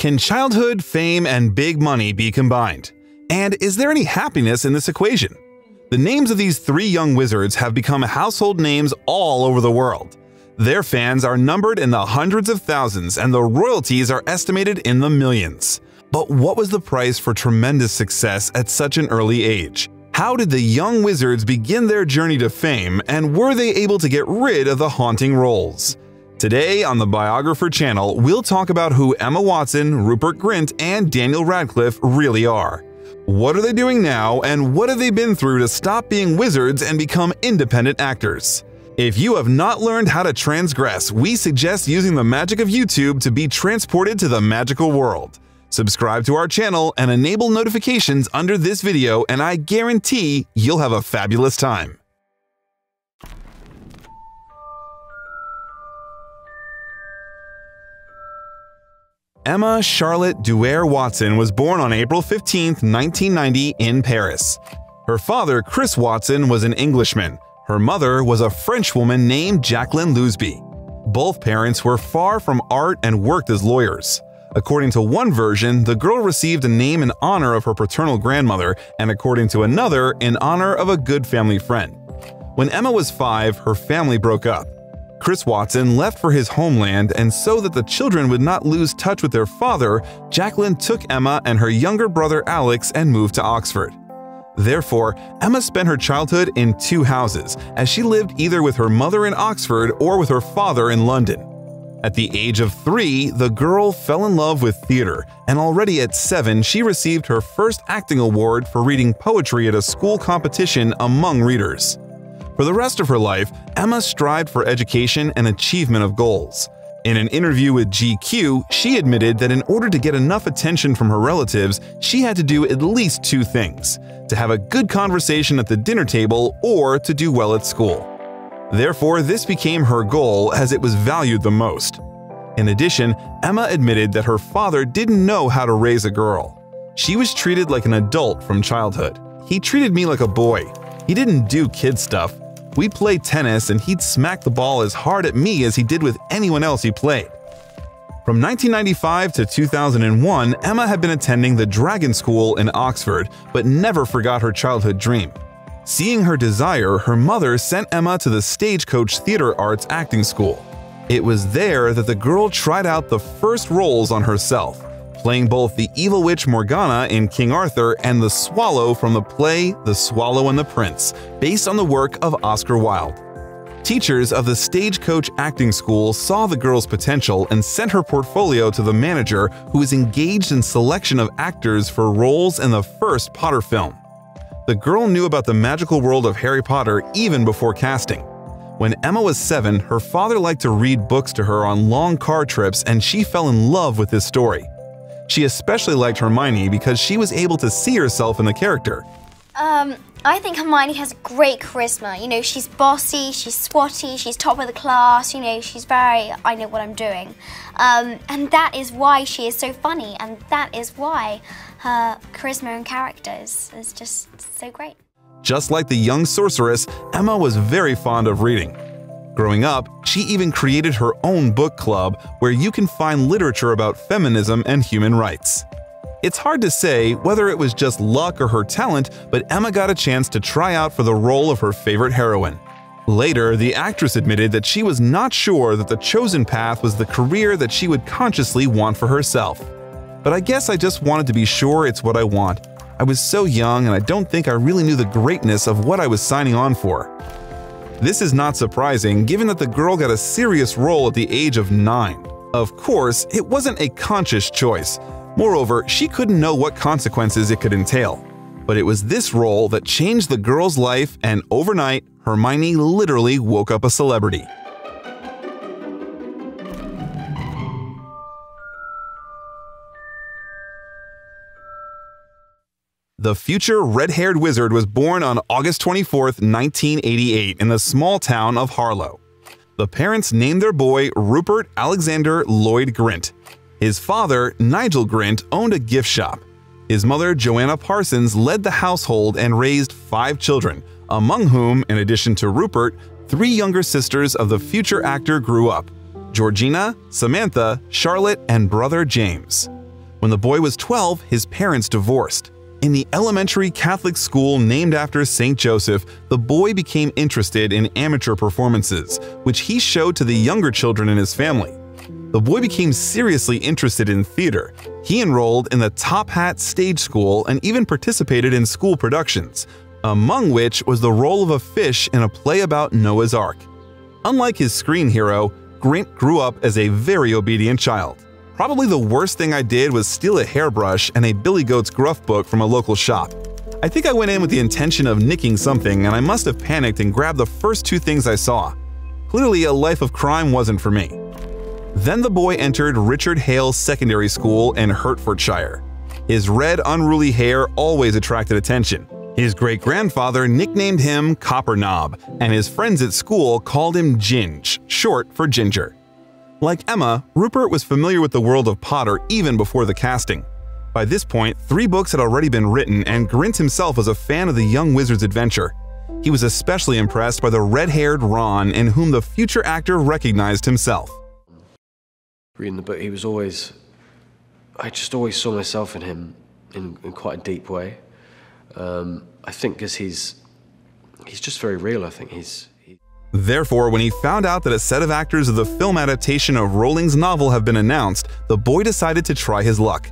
Can childhood, fame, and big money be combined? And is there any happiness in this equation? The names of these three young wizards have become household names all over the world. Their fans are numbered in the hundreds of thousands and the royalties are estimated in the millions. But what was the price for tremendous success at such an early age? How did the young wizards begin their journey to fame and were they able to get rid of the haunting roles? Today on the Biographer channel, we'll talk about who Emma Watson, Rupert Grint, and Daniel Radcliffe really are. What are they doing now, and what have they been through to stop being wizards and become independent actors? If you have not learned how to transgress, we suggest using the magic of YouTube to be transported to the magical world. Subscribe to our channel and enable notifications under this video and I guarantee you'll have a fabulous time. Emma Charlotte Duerre Watson was born on April 15, 1990 in Paris. Her father, Chris Watson, was an Englishman. Her mother was a Frenchwoman named Jacqueline Luesby. Both parents were far from art and worked as lawyers. According to one version, the girl received a name in honor of her paternal grandmother, and according to another, in honor of a good family friend. When Emma was five, her family broke up. Chris Watson left for his homeland, and so that the children would not lose touch with their father, Jacqueline took Emma and her younger brother Alex and moved to Oxford. Therefore, Emma spent her childhood in two houses, as she lived either with her mother in Oxford or with her father in London. At the age of three, the girl fell in love with theater, and already at seven, she received her first acting award for reading poetry at a school competition among readers. For the rest of her life, Emma strived for education and achievement of goals. In an interview with GQ, she admitted that in order to get enough attention from her relatives, she had to do at least two things to have a good conversation at the dinner table or to do well at school. Therefore, this became her goal as it was valued the most. In addition, Emma admitted that her father didn't know how to raise a girl. She was treated like an adult from childhood. He treated me like a boy. He didn't do kid stuff. We'd play tennis and he'd smack the ball as hard at me as he did with anyone else he played. From 1995 to 2001, Emma had been attending the Dragon School in Oxford, but never forgot her childhood dream. Seeing her desire, her mother sent Emma to the Stagecoach Theatre Arts Acting School. It was there that the girl tried out the first roles on herself playing both the evil witch Morgana in King Arthur and the Swallow from the play The Swallow and the Prince, based on the work of Oscar Wilde. Teachers of the Stagecoach Acting School saw the girl's potential and sent her portfolio to the manager who was engaged in selection of actors for roles in the first Potter film. The girl knew about the magical world of Harry Potter even before casting. When Emma was seven, her father liked to read books to her on long car trips and she fell in love with this story. She especially liked Hermione because she was able to see herself in the character. Um, I think Hermione has great charisma. You know, she's bossy, she's swotty, she's top of the class, you know, she's very, I know what I'm doing. Um, and that is why she is so funny, and that is why her charisma and character is, is just so great. Just like the young sorceress, Emma was very fond of reading. Growing up, she even created her own book club where you can find literature about feminism and human rights. It's hard to say whether it was just luck or her talent, but Emma got a chance to try out for the role of her favorite heroine. Later, the actress admitted that she was not sure that the chosen path was the career that she would consciously want for herself. But I guess I just wanted to be sure it's what I want. I was so young and I don't think I really knew the greatness of what I was signing on for. This is not surprising given that the girl got a serious role at the age of 9. Of course, it wasn't a conscious choice. Moreover, she couldn't know what consequences it could entail. But it was this role that changed the girl's life and overnight, Hermione literally woke up a celebrity. The future red-haired wizard was born on August 24, 1988 in the small town of Harlow. The parents named their boy Rupert Alexander Lloyd Grint. His father, Nigel Grint, owned a gift shop. His mother, Joanna Parsons, led the household and raised five children, among whom, in addition to Rupert, three younger sisters of the future actor grew up – Georgina, Samantha, Charlotte, and brother James. When the boy was 12, his parents divorced. In the elementary Catholic school named after St. Joseph, the boy became interested in amateur performances, which he showed to the younger children in his family. The boy became seriously interested in theater. He enrolled in the Top Hat Stage School and even participated in school productions, among which was the role of a fish in a play about Noah's Ark. Unlike his screen hero, Grint grew up as a very obedient child. Probably the worst thing I did was steal a hairbrush and a Billy Goat's Gruff book from a local shop. I think I went in with the intention of nicking something and I must have panicked and grabbed the first two things I saw. Clearly, a life of crime wasn't for me. Then the boy entered Richard Hale Secondary School in Hertfordshire. His red, unruly hair always attracted attention. His great grandfather nicknamed him Copper Knob, and his friends at school called him Ginge, short for Ginger. Like Emma, Rupert was familiar with the world of Potter even before the casting. By this point, three books had already been written, and Grint himself was a fan of the young wizard's adventure. He was especially impressed by the red-haired Ron, in whom the future actor recognized himself reading the book, he was always, I just always saw myself in him in, in quite a deep way. Um, I think because he's, he's just very real, I think he's, Therefore, when he found out that a set of actors of the film adaptation of Rowling's novel have been announced, the boy decided to try his luck.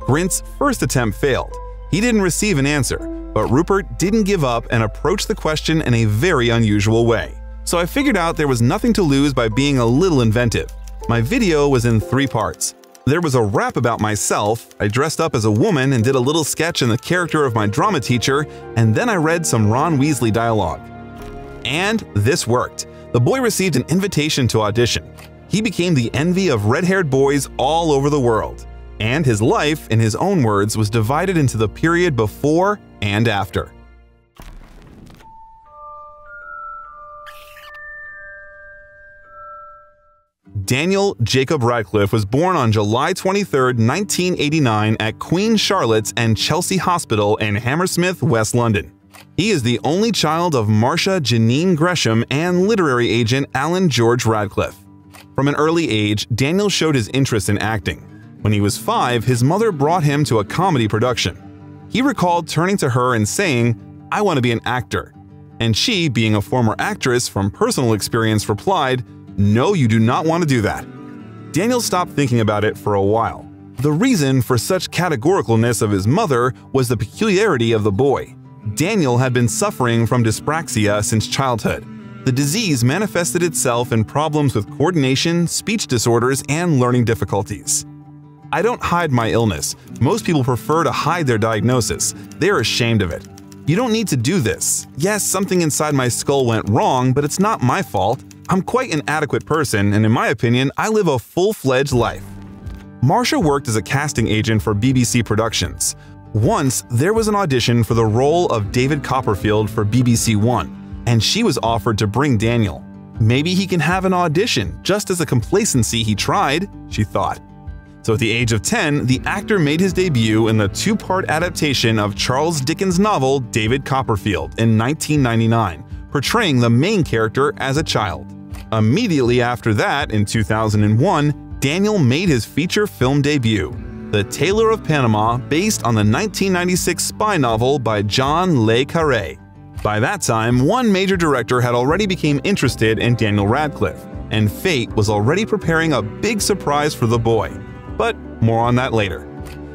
Grint's first attempt failed. He didn't receive an answer, but Rupert didn't give up and approached the question in a very unusual way. So I figured out there was nothing to lose by being a little inventive. My video was in three parts. There was a rap about myself, I dressed up as a woman and did a little sketch in the character of my drama teacher, and then I read some Ron Weasley dialogue. And this worked. The boy received an invitation to audition. He became the envy of red-haired boys all over the world. And his life, in his own words, was divided into the period before and after. Daniel Jacob Radcliffe was born on July 23, 1989 at Queen Charlotte's and Chelsea Hospital in Hammersmith, West London. He is the only child of Marcia Jeannine Gresham and literary agent Alan George Radcliffe. From an early age, Daniel showed his interest in acting. When he was five, his mother brought him to a comedy production. He recalled turning to her and saying, I want to be an actor. And she, being a former actress from personal experience, replied, no, you do not want to do that. Daniel stopped thinking about it for a while. The reason for such categoricalness of his mother was the peculiarity of the boy. Daniel had been suffering from dyspraxia since childhood. The disease manifested itself in problems with coordination, speech disorders, and learning difficulties. I don't hide my illness. Most people prefer to hide their diagnosis. They're ashamed of it. You don't need to do this. Yes, something inside my skull went wrong, but it's not my fault. I'm quite an adequate person, and in my opinion, I live a full-fledged life. Marcia worked as a casting agent for BBC Productions. Once, there was an audition for the role of David Copperfield for BBC One, and she was offered to bring Daniel. Maybe he can have an audition, just as a complacency he tried, she thought. So at the age of 10, the actor made his debut in the two-part adaptation of Charles Dickens' novel David Copperfield in 1999, portraying the main character as a child. Immediately after that, in 2001, Daniel made his feature film debut, The Tailor of Panama, based on the 1996 spy novel by John Le Carre. By that time, one major director had already become interested in Daniel Radcliffe, and fate was already preparing a big surprise for the boy. But more on that later.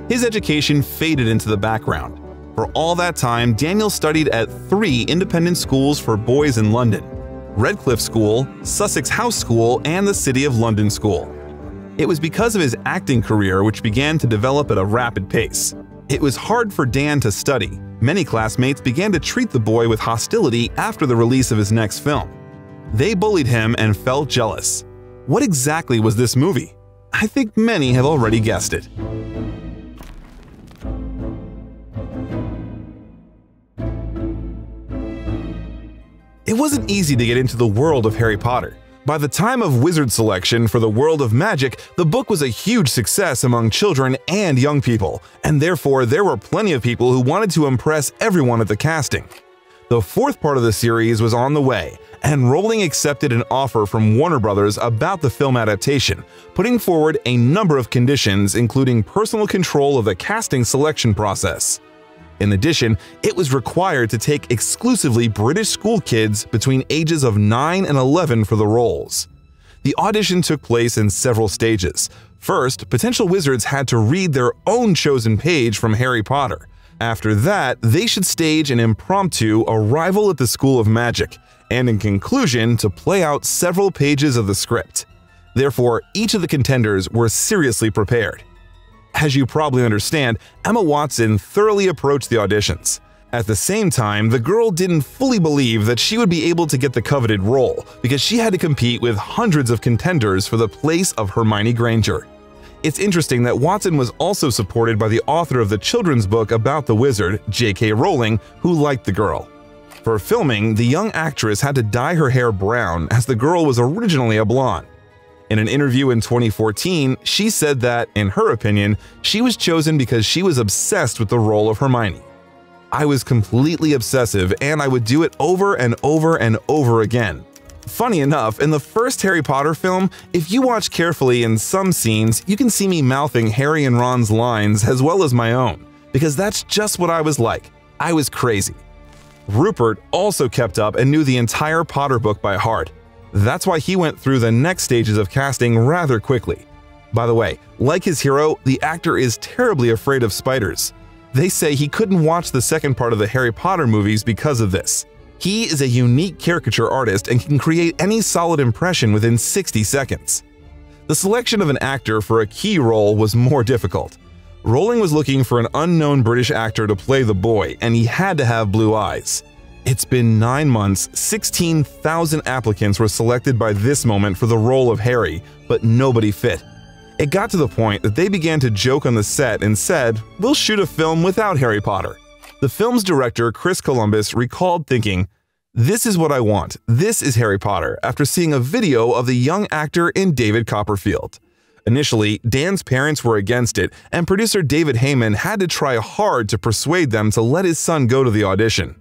His education faded into the background. For all that time, Daniel studied at three independent schools for boys in London Redcliffe School, Sussex House School, and the City of London School. It was because of his acting career which began to develop at a rapid pace. It was hard for Dan to study. Many classmates began to treat the boy with hostility after the release of his next film. They bullied him and felt jealous. What exactly was this movie? I think many have already guessed it. It wasn't easy to get into the world of Harry Potter. By the time of wizard selection for the world of magic, the book was a huge success among children and young people, and therefore there were plenty of people who wanted to impress everyone at the casting. The fourth part of the series was on the way, and Rowling accepted an offer from Warner Brothers about the film adaptation, putting forward a number of conditions including personal control of the casting selection process. In addition, it was required to take exclusively British school kids between ages of 9 and 11 for the roles. The audition took place in several stages. First, potential wizards had to read their own chosen page from Harry Potter. After that, they should stage an impromptu arrival at the School of Magic, and in conclusion, to play out several pages of the script. Therefore, each of the contenders were seriously prepared. As you probably understand, Emma Watson thoroughly approached the auditions. At the same time, the girl didn't fully believe that she would be able to get the coveted role because she had to compete with hundreds of contenders for the place of Hermione Granger. It's interesting that Watson was also supported by the author of the children's book about the wizard, J.K. Rowling, who liked the girl. For filming, the young actress had to dye her hair brown as the girl was originally a blonde. In an interview in 2014, she said that, in her opinion, she was chosen because she was obsessed with the role of Hermione. I was completely obsessive and I would do it over and over and over again. Funny enough, in the first Harry Potter film, if you watch carefully in some scenes, you can see me mouthing Harry and Ron's lines as well as my own, because that's just what I was like. I was crazy. Rupert also kept up and knew the entire Potter book by heart, that's why he went through the next stages of casting rather quickly. By the way, like his hero, the actor is terribly afraid of spiders. They say he couldn't watch the second part of the Harry Potter movies because of this. He is a unique caricature artist and can create any solid impression within 60 seconds. The selection of an actor for a key role was more difficult. Rowling was looking for an unknown British actor to play the boy, and he had to have blue eyes. It's been nine months, 16,000 applicants were selected by this moment for the role of Harry, but nobody fit. It got to the point that they began to joke on the set and said, We'll shoot a film without Harry Potter. The film's director, Chris Columbus, recalled thinking, This is what I want. This is Harry Potter, after seeing a video of the young actor in David Copperfield. Initially, Dan's parents were against it, and producer David Heyman had to try hard to persuade them to let his son go to the audition.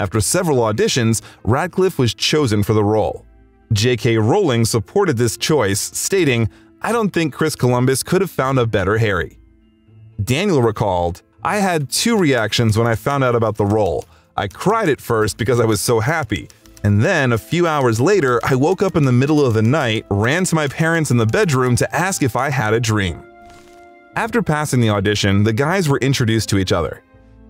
After several auditions, Radcliffe was chosen for the role. J.K. Rowling supported this choice, stating, I don't think Chris Columbus could have found a better Harry. Daniel recalled, I had two reactions when I found out about the role. I cried at first because I was so happy, and then a few hours later, I woke up in the middle of the night, ran to my parents in the bedroom to ask if I had a dream. After passing the audition, the guys were introduced to each other.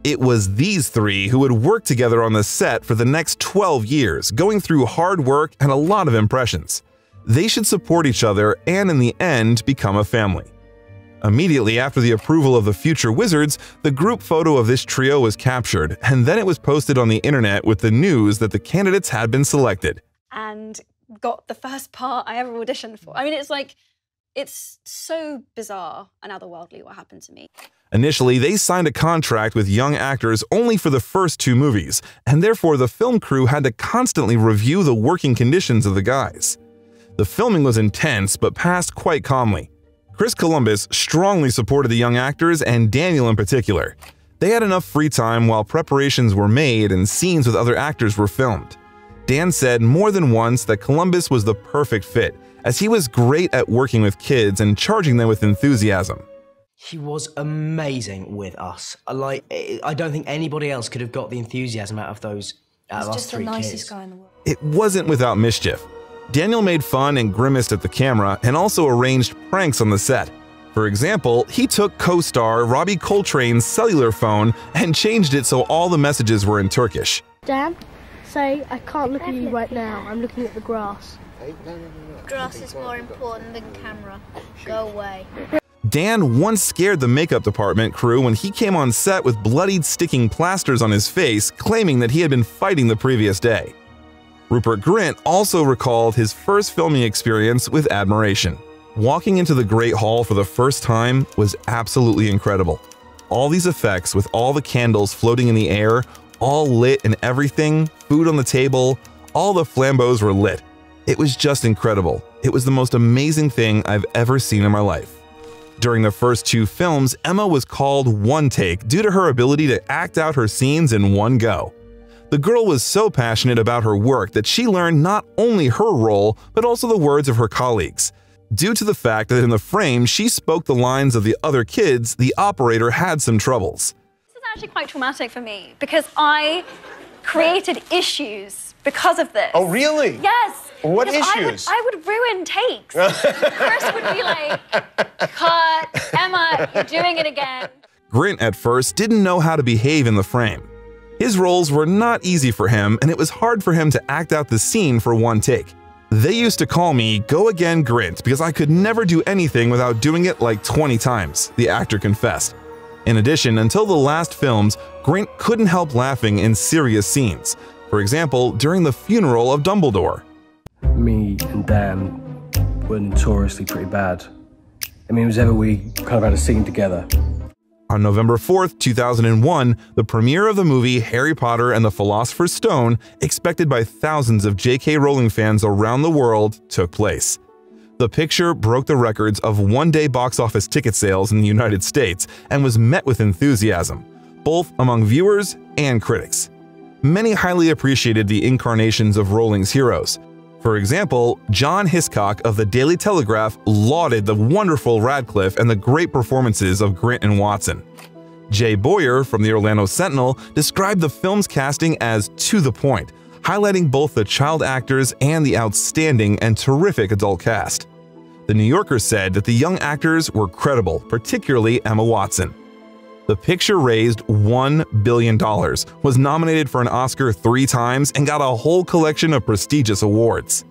It was these three who would work together on the set for the next 12 years, going through hard work and a lot of impressions. They should support each other and, in the end, become a family. Immediately after the approval of the future Wizards, the group photo of this trio was captured, and then it was posted on the internet with the news that the candidates had been selected. And got the first part I ever auditioned for. I mean, it's like, it's so bizarre and otherworldly what happened to me. Initially, they signed a contract with young actors only for the first two movies, and therefore the film crew had to constantly review the working conditions of the guys. The filming was intense but passed quite calmly. Chris Columbus strongly supported the young actors and Daniel in particular. They had enough free time while preparations were made and scenes with other actors were filmed. Dan said more than once that Columbus was the perfect fit, as he was great at working with kids and charging them with enthusiasm. He was amazing with us. Like, I don't think anybody else could have got the enthusiasm out of those. Out He's of just the three nicest kids. guy in the world. It wasn't without mischief. Daniel made fun and grimaced at the camera and also arranged pranks on the set. For example, he took co-star Robbie Coltrane's cellular phone and changed it so all the messages were in Turkish. Dan, say I can't look at you right now. I'm looking at the grass. Grass is more important than camera. Go away. Dan once scared the makeup department crew when he came on set with bloodied sticking plasters on his face, claiming that he had been fighting the previous day. Rupert Grint also recalled his first filming experience with admiration. Walking into the Great Hall for the first time was absolutely incredible. All these effects with all the candles floating in the air, all lit and everything, food on the table, all the flambeaux were lit. It was just incredible. It was the most amazing thing I've ever seen in my life. During the first two films, Emma was called One Take due to her ability to act out her scenes in one go. The girl was so passionate about her work that she learned not only her role, but also the words of her colleagues. Due to the fact that in the frame she spoke the lines of the other kids, the operator had some troubles. This is actually quite traumatic for me because I created issues because of this. Oh, really? Yes. What because issues? I would, I would ruin takes. Chris would be like, cut, Emma, you're doing it again. Grint at first didn't know how to behave in the frame. His roles were not easy for him, and it was hard for him to act out the scene for one take. They used to call me Go Again Grint because I could never do anything without doing it like 20 times, the actor confessed. In addition, until the last films, Grint couldn't help laughing in serious scenes. For example, during the funeral of Dumbledore. Me and Dan were notoriously pretty bad. I mean, it was ever we kind of had a scene together. On November 4th, 2001, the premiere of the movie Harry Potter and the Philosopher's Stone, expected by thousands of J.K. Rowling fans around the world, took place. The picture broke the records of one-day box office ticket sales in the United States and was met with enthusiasm, both among viewers and critics. Many highly appreciated the incarnations of Rowling's heroes. For example, John Hiscock of the Daily Telegraph lauded the wonderful Radcliffe and the great performances of Grint and Watson. Jay Boyer from the Orlando Sentinel described the film's casting as to the point, highlighting both the child actors and the outstanding and terrific adult cast. The New Yorker said that the young actors were credible, particularly Emma Watson. The picture raised $1 billion, was nominated for an Oscar three times, and got a whole collection of prestigious awards.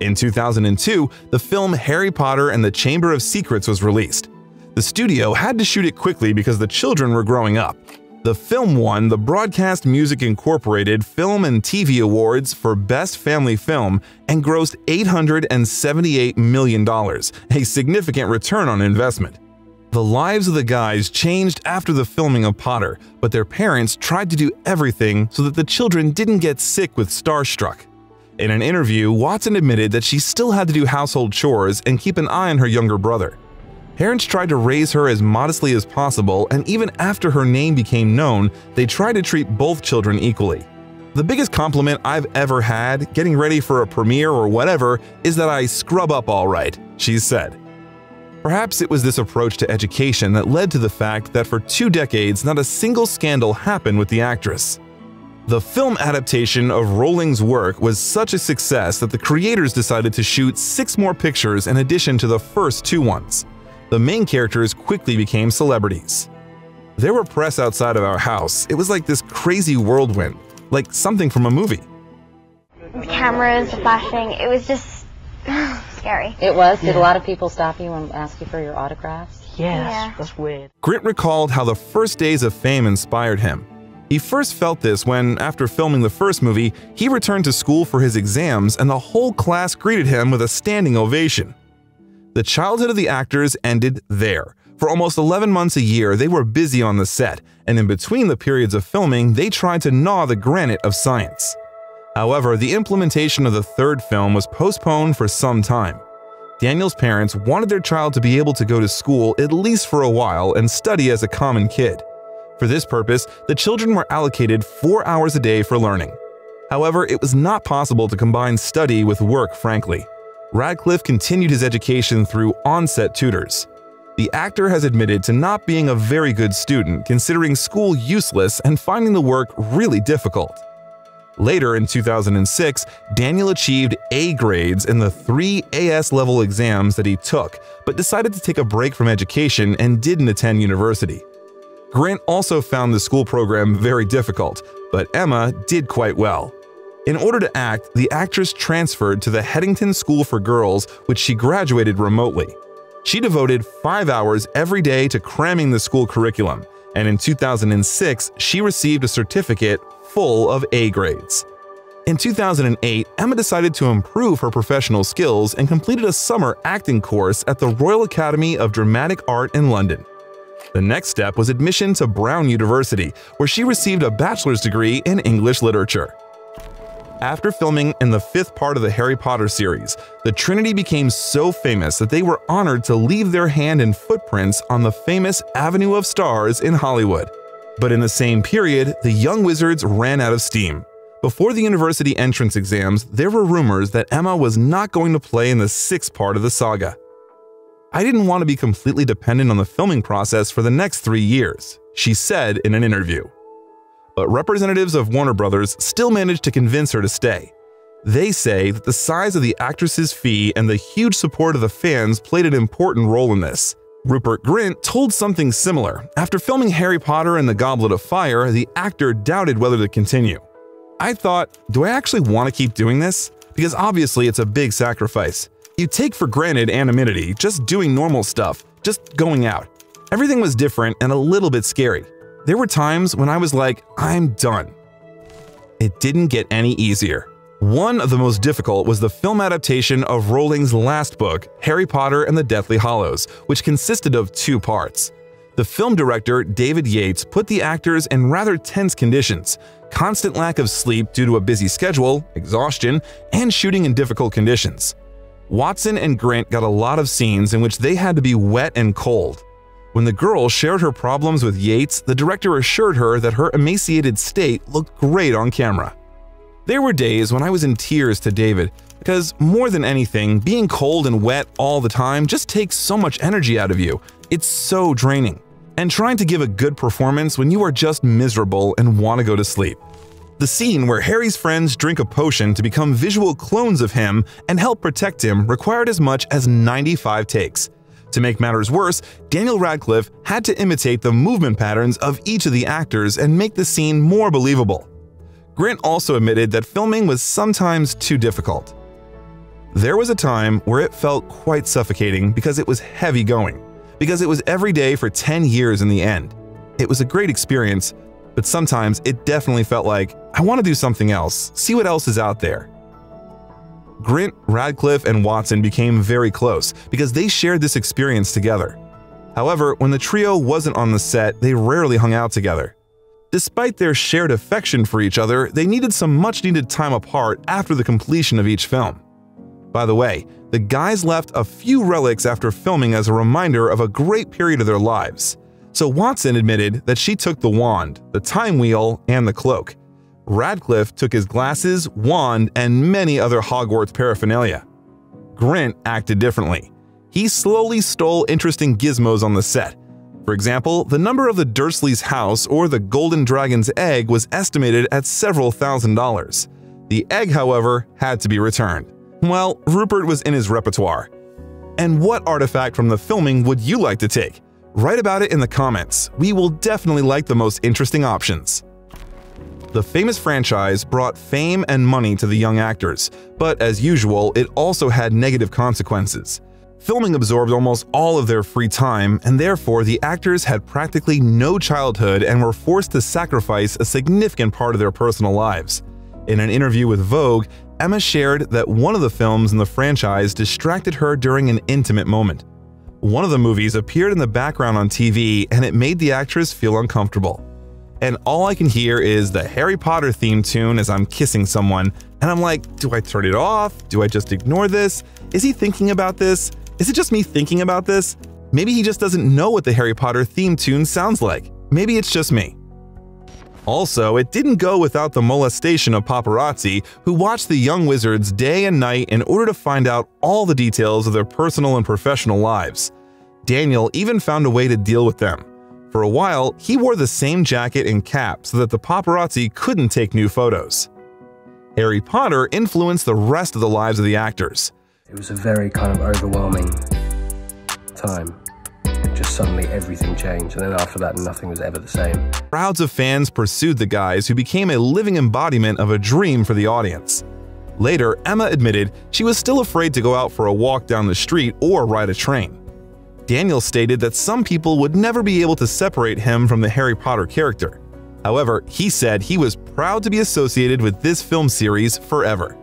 In 2002, the film Harry Potter and the Chamber of Secrets was released. The studio had to shoot it quickly because the children were growing up. The film won the Broadcast Music Incorporated Film and TV Awards for Best Family Film and grossed $878 million, a significant return on investment. The lives of the guys changed after the filming of Potter, but their parents tried to do everything so that the children didn't get sick with starstruck. In an interview, Watson admitted that she still had to do household chores and keep an eye on her younger brother. Parents tried to raise her as modestly as possible, and even after her name became known, they tried to treat both children equally. The biggest compliment I've ever had, getting ready for a premiere or whatever, is that I scrub up all right, she said. Perhaps it was this approach to education that led to the fact that for two decades not a single scandal happened with the actress. The film adaptation of Rowling's work was such a success that the creators decided to shoot six more pictures in addition to the first two ones. The main characters quickly became celebrities. There were press outside of our house. It was like this crazy whirlwind, like something from a movie. Cameras, flashing, it was just scary. It was? Did a lot of people stop you and ask you for your autographs? Yes, Yeah. that's weird. Grint recalled how the first days of fame inspired him. He first felt this when, after filming the first movie, he returned to school for his exams and the whole class greeted him with a standing ovation. The childhood of the actors ended there. For almost 11 months a year, they were busy on the set, and in between the periods of filming, they tried to gnaw the granite of science. However, the implementation of the third film was postponed for some time. Daniel's parents wanted their child to be able to go to school at least for a while and study as a common kid. For this purpose, the children were allocated four hours a day for learning. However, it was not possible to combine study with work, frankly. Radcliffe continued his education through on-set tutors. The actor has admitted to not being a very good student, considering school useless and finding the work really difficult. Later in 2006, Daniel achieved A grades in the three AS level exams that he took, but decided to take a break from education and didn't attend university. Grint also found the school program very difficult, but Emma did quite well. In order to act, the actress transferred to the Headington School for Girls, which she graduated remotely. She devoted five hours every day to cramming the school curriculum, and in 2006, she received a certificate full of A grades. In 2008, Emma decided to improve her professional skills and completed a summer acting course at the Royal Academy of Dramatic Art in London. The next step was admission to Brown University, where she received a bachelor's degree in English literature. After filming in the fifth part of the Harry Potter series, the Trinity became so famous that they were honored to leave their hand and footprints on the famous Avenue of Stars in Hollywood. But in the same period, the young wizards ran out of steam. Before the university entrance exams, there were rumors that Emma was not going to play in the sixth part of the saga. I didn't want to be completely dependent on the filming process for the next three years, she said in an interview. But representatives of Warner Brothers still managed to convince her to stay. They say that the size of the actress's fee and the huge support of the fans played an important role in this. Rupert Grint told something similar. After filming Harry Potter and the Goblet of Fire, the actor doubted whether to continue. I thought, do I actually want to keep doing this? Because obviously it's a big sacrifice. You take for granted anonymity, just doing normal stuff, just going out. Everything was different and a little bit scary. There were times when I was like, I'm done. It didn't get any easier. One of the most difficult was the film adaptation of Rowling's last book, Harry Potter and the Deathly Hallows, which consisted of two parts. The film director, David Yates, put the actors in rather tense conditions, constant lack of sleep due to a busy schedule, exhaustion, and shooting in difficult conditions. Watson and Grint got a lot of scenes in which they had to be wet and cold. When the girl shared her problems with Yates, the director assured her that her emaciated state looked great on camera. There were days when I was in tears to David, because more than anything, being cold and wet all the time just takes so much energy out of you. It's so draining and trying to give a good performance when you are just miserable and want to go to sleep. The scene where Harry's friends drink a potion to become visual clones of him and help protect him required as much as 95 takes. To make matters worse, Daniel Radcliffe had to imitate the movement patterns of each of the actors and make the scene more believable. Grint also admitted that filming was sometimes too difficult. There was a time where it felt quite suffocating because it was heavy going because it was every day for 10 years in the end. It was a great experience, but sometimes it definitely felt like, I want to do something else, see what else is out there. Grint, Radcliffe, and Watson became very close because they shared this experience together. However, when the trio wasn't on the set, they rarely hung out together. Despite their shared affection for each other, they needed some much needed time apart after the completion of each film. By the way, the guys left a few relics after filming as a reminder of a great period of their lives. So Watson admitted that she took the wand, the time wheel, and the cloak. Radcliffe took his glasses, wand, and many other Hogwarts paraphernalia. Grint acted differently. He slowly stole interesting gizmos on the set. For example, the number of the Dursleys' house or the Golden Dragon's egg was estimated at several thousand dollars. The egg, however, had to be returned. Well, Rupert was in his repertoire. And what artifact from the filming would you like to take? Write about it in the comments. We will definitely like the most interesting options. The famous franchise brought fame and money to the young actors, but as usual, it also had negative consequences. Filming absorbed almost all of their free time, and therefore the actors had practically no childhood and were forced to sacrifice a significant part of their personal lives. In an interview with Vogue, Emma shared that one of the films in the franchise distracted her during an intimate moment. One of the movies appeared in the background on TV and it made the actress feel uncomfortable. And all I can hear is the Harry Potter theme tune as I'm kissing someone, and I'm like, do I turn it off? Do I just ignore this? Is he thinking about this? Is it just me thinking about this? Maybe he just doesn't know what the Harry Potter theme tune sounds like. Maybe it's just me. Also, it didn't go without the molestation of paparazzi who watched the young wizards day and night in order to find out all the details of their personal and professional lives. Daniel even found a way to deal with them. For a while, he wore the same jacket and cap so that the paparazzi couldn't take new photos. Harry Potter influenced the rest of the lives of the actors. It was a very kind of overwhelming time just suddenly everything changed. And then after that, nothing was ever the same. Crowds of fans pursued the guys who became a living embodiment of a dream for the audience. Later, Emma admitted she was still afraid to go out for a walk down the street or ride a train. Daniel stated that some people would never be able to separate him from the Harry Potter character. However, he said he was proud to be associated with this film series forever.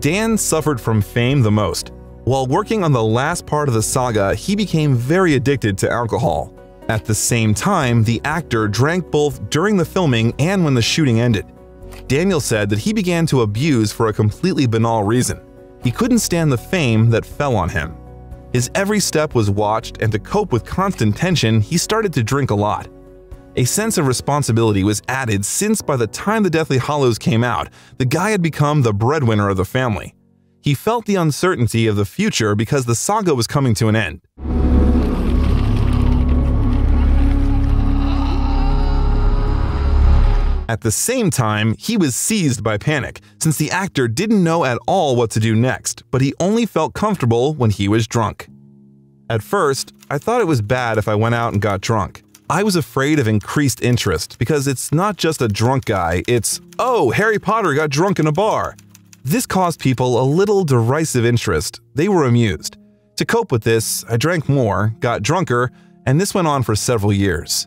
Dan suffered from fame the most, while working on the last part of the saga, he became very addicted to alcohol. At the same time, the actor drank both during the filming and when the shooting ended. Daniel said that he began to abuse for a completely banal reason. He couldn't stand the fame that fell on him. His every step was watched, and to cope with constant tension, he started to drink a lot. A sense of responsibility was added since by the time The Deathly Hallows came out, the guy had become the breadwinner of the family. He felt the uncertainty of the future because the saga was coming to an end. At the same time, he was seized by panic, since the actor didn't know at all what to do next, but he only felt comfortable when he was drunk. At first, I thought it was bad if I went out and got drunk. I was afraid of increased interest because it's not just a drunk guy, it's, oh, Harry Potter got drunk in a bar. This caused people a little derisive interest. They were amused. To cope with this, I drank more, got drunker, and this went on for several years.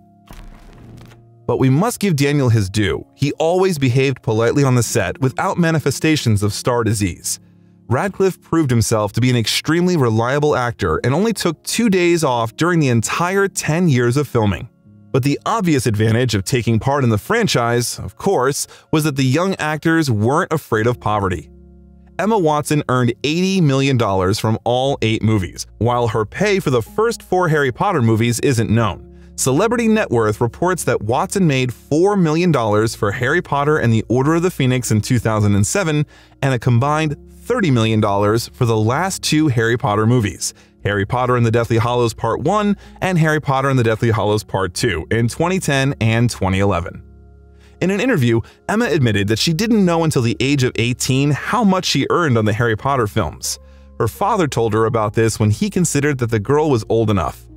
But we must give Daniel his due. He always behaved politely on the set without manifestations of star disease. Radcliffe proved himself to be an extremely reliable actor and only took two days off during the entire 10 years of filming. But the obvious advantage of taking part in the franchise, of course, was that the young actors weren't afraid of poverty. Emma Watson earned $80 million from all eight movies, while her pay for the first four Harry Potter movies isn't known. Celebrity Net Worth reports that Watson made $4 million for Harry Potter and the Order of the Phoenix in 2007 and a combined $30 million for the last two Harry Potter movies, Harry Potter and the Deathly Hallows Part 1 and Harry Potter and the Deathly Hallows Part 2 in 2010 and 2011. In an interview, Emma admitted that she didn't know until the age of 18 how much she earned on the Harry Potter films. Her father told her about this when he considered that the girl was old enough.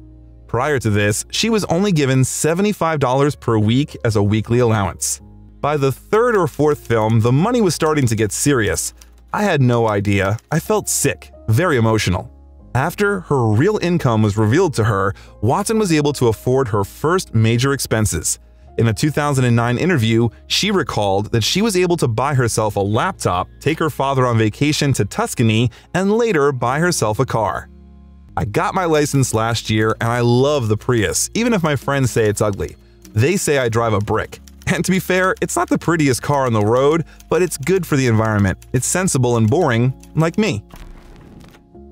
Prior to this, she was only given $75 per week as a weekly allowance. By the third or fourth film, the money was starting to get serious. I had no idea. I felt sick, very emotional. After her real income was revealed to her, Watson was able to afford her first major expenses. In a 2009 interview, she recalled that she was able to buy herself a laptop, take her father on vacation to Tuscany, and later buy herself a car. I got my license last year and I love the Prius, even if my friends say it's ugly. They say I drive a brick. And to be fair, it's not the prettiest car on the road, but it's good for the environment. It's sensible and boring, like me.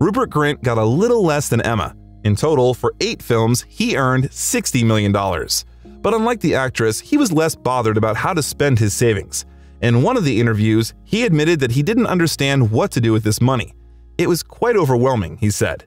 Rupert Grint got a little less than Emma. In total, for eight films, he earned $60 million. But unlike the actress, he was less bothered about how to spend his savings. In one of the interviews, he admitted that he didn't understand what to do with this money. It was quite overwhelming, he said.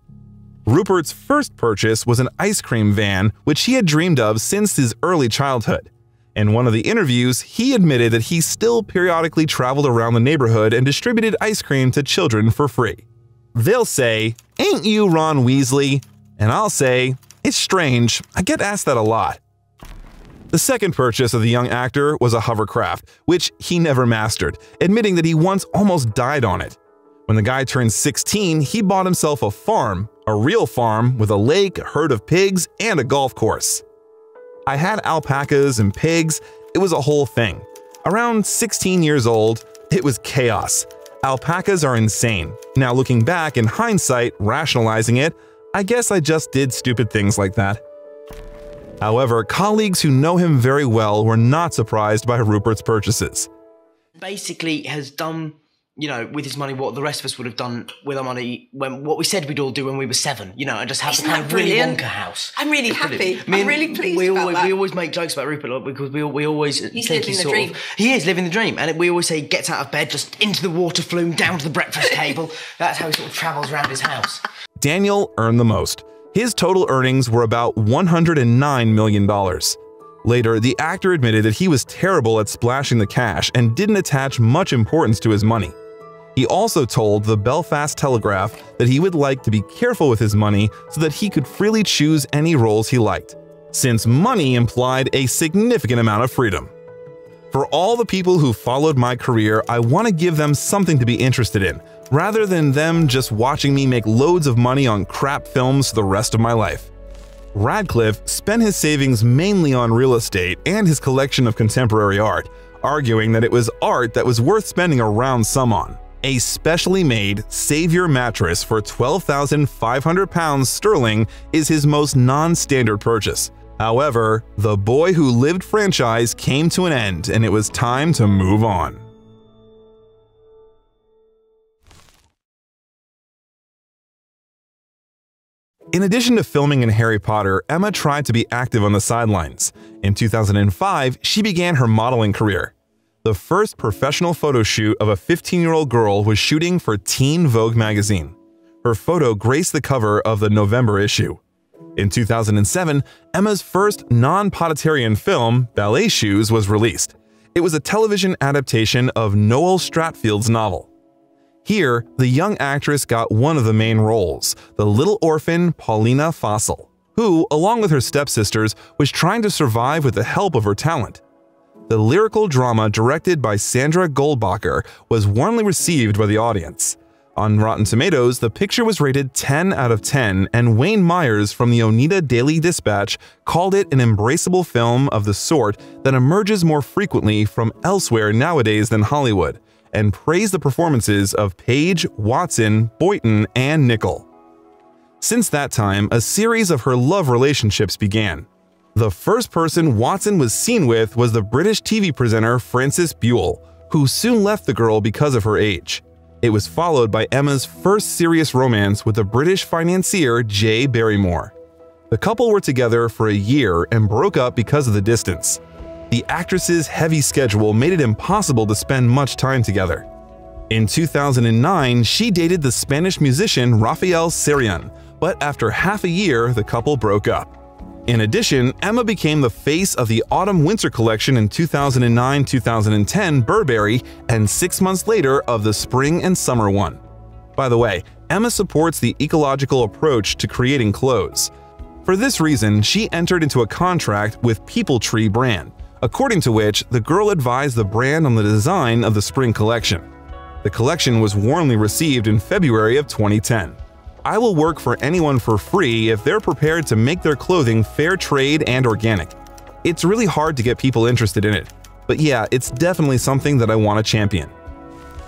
Rupert's first purchase was an ice cream van, which he had dreamed of since his early childhood. In one of the interviews, he admitted that he still periodically traveled around the neighborhood and distributed ice cream to children for free. They'll say, Ain't you Ron Weasley? And I'll say, It's strange, I get asked that a lot. The second purchase of the young actor was a hovercraft, which he never mastered, admitting that he once almost died on it. When the guy turned 16, he bought himself a farm, a real farm with a lake, a herd of pigs, and a golf course. I had alpacas and pigs, it was a whole thing. Around 16 years old, it was chaos. Alpacas are insane. Now looking back in hindsight, rationalizing it, I guess I just did stupid things like that. However, colleagues who know him very well were not surprised by Rupert's purchases. Basically, has done you know, with his money, what the rest of us would have done with our money when what we said we'd all do when we were seven, you know, and just have Isn't the kind that of Willy brilliant? Wonka house. I'm really It's happy. brilliant. I'm really pleased we about always, that. We always make jokes about Rupert like, because we, we always He's think living he's the sort dream. of he is living the dream, and we always say he gets out of bed just into the water flume down to the breakfast table. That's how he sort of travels around his house. Daniel earned the most. His total earnings were about $109 million. Later, the actor admitted that he was terrible at splashing the cash and didn't attach much importance to his money. He also told the Belfast Telegraph that he would like to be careful with his money so that he could freely choose any roles he liked, since money implied a significant amount of freedom. For all the people who followed my career, I want to give them something to be interested in, rather than them just watching me make loads of money on crap films the rest of my life. Radcliffe spent his savings mainly on real estate and his collection of contemporary art, arguing that it was art that was worth spending a round sum on. A specially made Savoir mattress for 12,500 pounds sterling is his most non-standard purchase. However, the Boy Who Lived franchise came to an end and it was time to move on. In addition to filming in Harry Potter, Emma tried to be active on the sidelines. In 2005, she began her modeling career. The first professional photo shoot of a 15-year-old girl was shooting for Teen Vogue magazine. Her photo graced the cover of the November issue. In 2007, Emma's first non-Potitarian film, Ballet Shoes, was released. It was a television adaptation of Noel Streatfeild's novel. Here, the young actress got one of the main roles, the little orphan Paulina Fossil, who, along with her stepsisters, was trying to survive with the help of her talent. The lyrical drama directed by Sandra Goldbacher was warmly received by the audience. On Rotten Tomatoes, the picture was rated 10 out of 10, and Wayne Myers from the Oneida Daily Dispatch called it an embraceable film of the sort that emerges more frequently from elsewhere nowadays than Hollywood, and praised the performances of Paige, Watson, Boynton, and Nichol. Since that time, a series of her love relationships began. The first person Watson was seen with was the British TV presenter Francis Boulle, who soon left the girl because of her age. It was followed by Emma's first serious romance with the British financier Jay Barrymore. The couple were together for a year and broke up because of the distance. The actress's heavy schedule made it impossible to spend much time together. In 2009, she dated the Spanish musician Rafael Cebrián, but after half a year, the couple broke up. In addition, Emma became the face of the Autumn-Winter collection in 2009-2010 Burberry and six months later of the Spring and Summer one. By the way, Emma supports the ecological approach to creating clothes. For this reason, she entered into a contract with People Tree brand, according to which the girl advised the brand on the design of the spring collection. The collection was warmly received in February of 2010. I will work for anyone for free if they're prepared to make their clothing fair trade and organic. It's really hard to get people interested in it, but yeah, it's definitely something that I want to champion.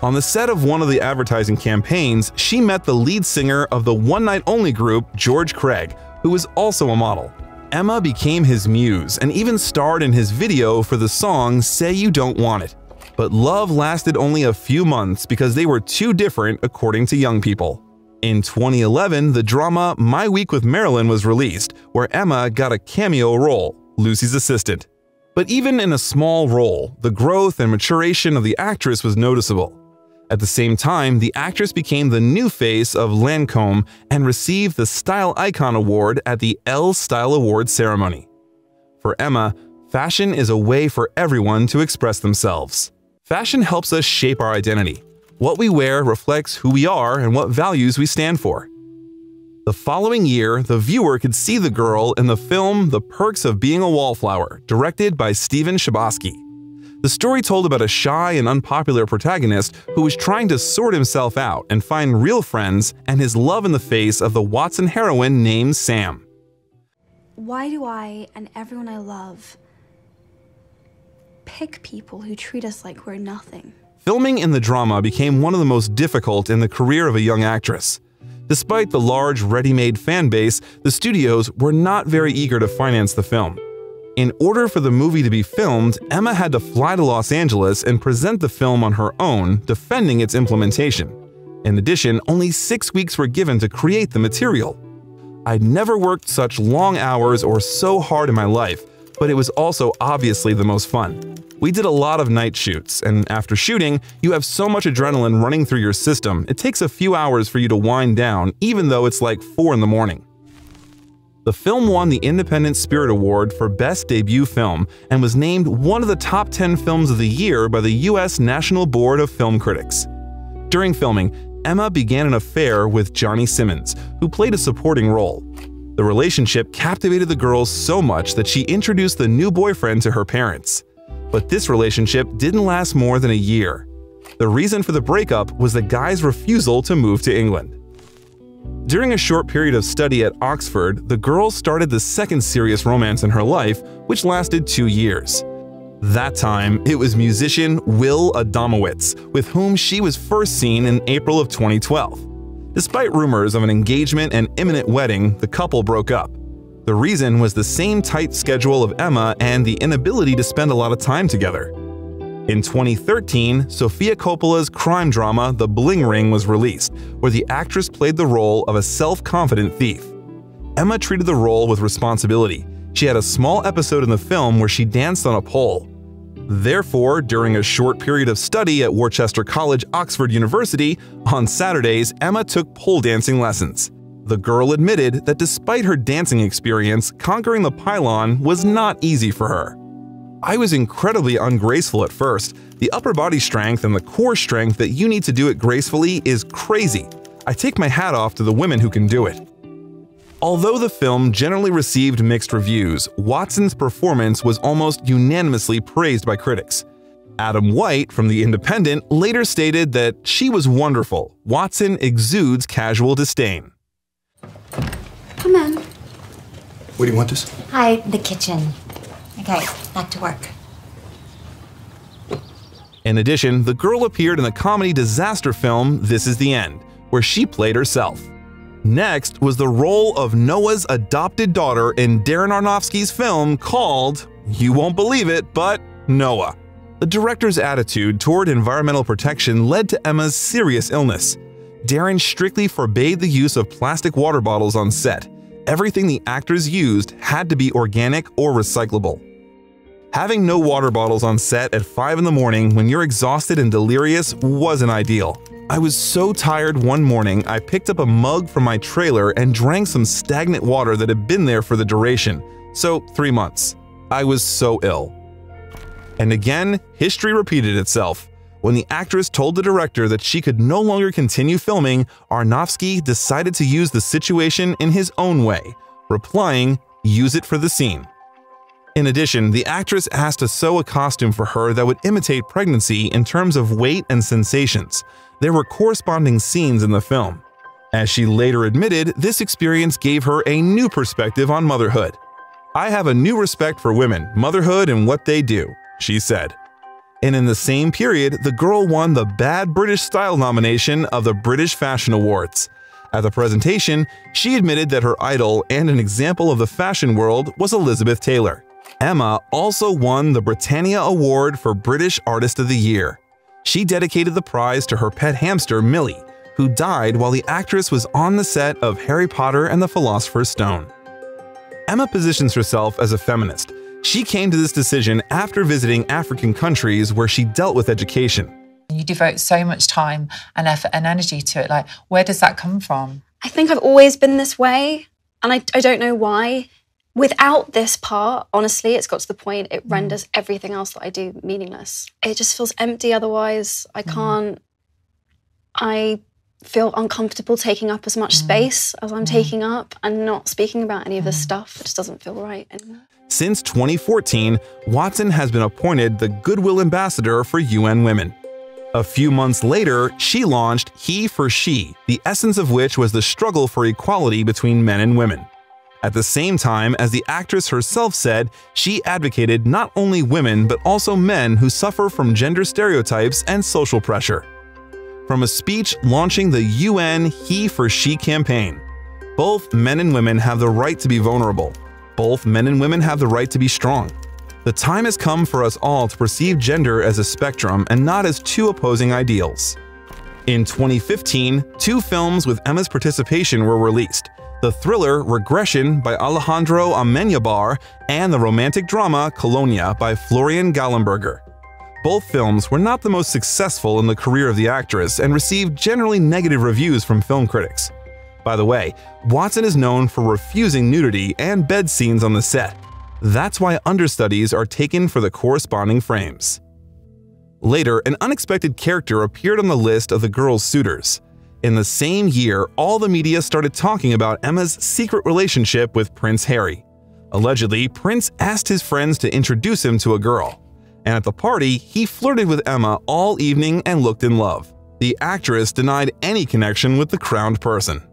On the set of one of the advertising campaigns, she met the lead singer of the one night only group, George Craig, who was also a model. Emma became his muse and even starred in his video for the song Say You Don't Want It. But love lasted only a few months because they were too different according to young people. In 2011, the drama My Week with Marilyn was released, where Emma got a cameo role, Lucy's assistant. But even in a small role, the growth and maturation of the actress was noticeable. At the same time, the actress became the new face of Lancome and received the Style Icon Award at the Elle Style Awards ceremony. For Emma, fashion is a way for everyone to express themselves. Fashion helps us shape our identity, what we wear reflects who we are and what values we stand for. The following year, the viewer could see the girl in the film The Perks of Being a Wallflower, directed by Stephen Chbosky. The story told about a shy and unpopular protagonist who was trying to sort himself out and find real friends and his love in the face of the Watson heroine named Sam. Why do I and everyone I love pick people who treat us like we're nothing? Filming in the drama became one of the most difficult in the career of a young actress. Despite the large, ready-made fan base, the studios were not very eager to finance the film. In order for the movie to be filmed, Emma had to fly to Los Angeles and present the film on her own, defending its implementation. In addition, only six weeks were given to create the material. I'd never worked such long hours or so hard in my life, but it was also obviously the most fun. We did a lot of night shoots, and after shooting, you have so much adrenaline running through your system, it takes a few hours for you to wind down, even though it's like 4 in the morning. The film won the Independent Spirit Award for Best Debut Film and was named one of the top 10 films of the year by the U.S. National Board of Film Critics. During filming, Emma began an affair with Johnny Simmons, who played a supporting role. The relationship captivated the girls so much that she introduced the new boyfriend to her parents. But this relationship didn't last more than a year. The reason for the breakup was the guy's refusal to move to England. During a short period of study at Oxford, the girl started the second serious romance in her life, which lasted two years. That time, it was musician Will Adamowicz, with whom she was first seen in April of 2012. Despite rumors of an engagement and imminent wedding, the couple broke up. The reason was the same tight schedule of Emma and the inability to spend a lot of time together. In 2013, Sofia Coppola's crime drama The Bling Ring was released, where the actress played the role of a self-confident thief. Emma treated the role with responsibility. She had a small episode in the film where she danced on a pole. Therefore, during a short period of study at Worcester College, Oxford University, on Saturdays, Emma took pole dancing lessons. The girl admitted that despite her dancing experience, conquering the pylon was not easy for her. I was incredibly ungraceful at first. The upper body strength and the core strength that you need to do it gracefully is crazy. I take my hat off to the women who can do it. Although the film generally received mixed reviews, Watson's performance was almost unanimously praised by critics. Adam White from The Independent later stated that she was wonderful. Watson exudes casual disdain. Come in. Where do you want this? Hi, the kitchen. Okay, back to work. In addition, the girl appeared in the comedy disaster film This Is the End, where she played herself. Next was the role of Noah's adopted daughter in Darren Aronofsky's film called, you won't believe it, but Noah. The director's attitude toward environmental protection led to Emma's serious illness. Darren strictly forbade the use of plastic water bottles on set. Everything the actors used had to be organic or recyclable. Having no water bottles on set at 5 in the morning when you're exhausted and delirious wasn't ideal. I was so tired one morning I picked up a mug from my trailer and drank some stagnant water that had been there for the duration, so three months. I was so ill. And again, history repeated itself. When the actress told the director that she could no longer continue filming, Aronofsky decided to use the situation in his own way, replying, use it for the scene. In addition, the actress asked to sew a costume for her that would imitate pregnancy in terms of weight and sensations. There were corresponding scenes in the film. As she later admitted, this experience gave her a new perspective on motherhood. I have a new respect for women, motherhood, and what they do, she said. And in the same period, the girl won the Bad British Style nomination of the British Fashion Awards. At the presentation, she admitted that her idol and an example of the fashion world was Elizabeth Taylor. Emma also won the Britannia Award for British Artist of the Year. She dedicated the prize to her pet hamster, Millie, who died while the actress was on the set of Harry Potter and the Philosopher's Stone. Emma positions herself as a feminist. She came to this decision after visiting African countries where she dealt with education. You devote so much time and effort and energy to it. Like, where does that come from? I think I've always been this way, and I, I don't know why without this part, honestly, it's got to the point it mm. renders everything else that I do meaningless. It just feels empty otherwise. I mm. can't, I feel uncomfortable taking up as much mm. space as I'm taking up and not speaking about any of this stuff. It just doesn't feel right anymore. Since 2014, Watson has been appointed the Goodwill Ambassador for UN Women. A few months later, she launched He for She, the essence of which was the struggle for equality between men and women. At the same time, as the actress herself said, she advocated not only women but also men who suffer from gender stereotypes and social pressure. From a speech launching the UN He for She campaign, both men and women have the right to be vulnerable. Both men and women have the right to be strong. The time has come for us all to perceive gender as a spectrum and not as two opposing ideals. In 2015, two films with Emma's participation were released the thriller Regression by Alejandro Amenabar, and the romantic drama Colonia by Florian Gallenberger. Both films were not the most successful in the career of the actress and received generally negative reviews from film critics. By the way, Watson is known for refusing nudity and bed scenes on the set. That's why understudies are taken for the corresponding frames. Later, an unexpected character appeared on the list of the girl's suitors. In the same year, all the media started talking about Emma's secret relationship with Prince Harry. Allegedly, Prince asked his friends to introduce him to a girl. And at the party, he flirted with Emma all evening and looked in love. The actress denied any connection with the crowned person.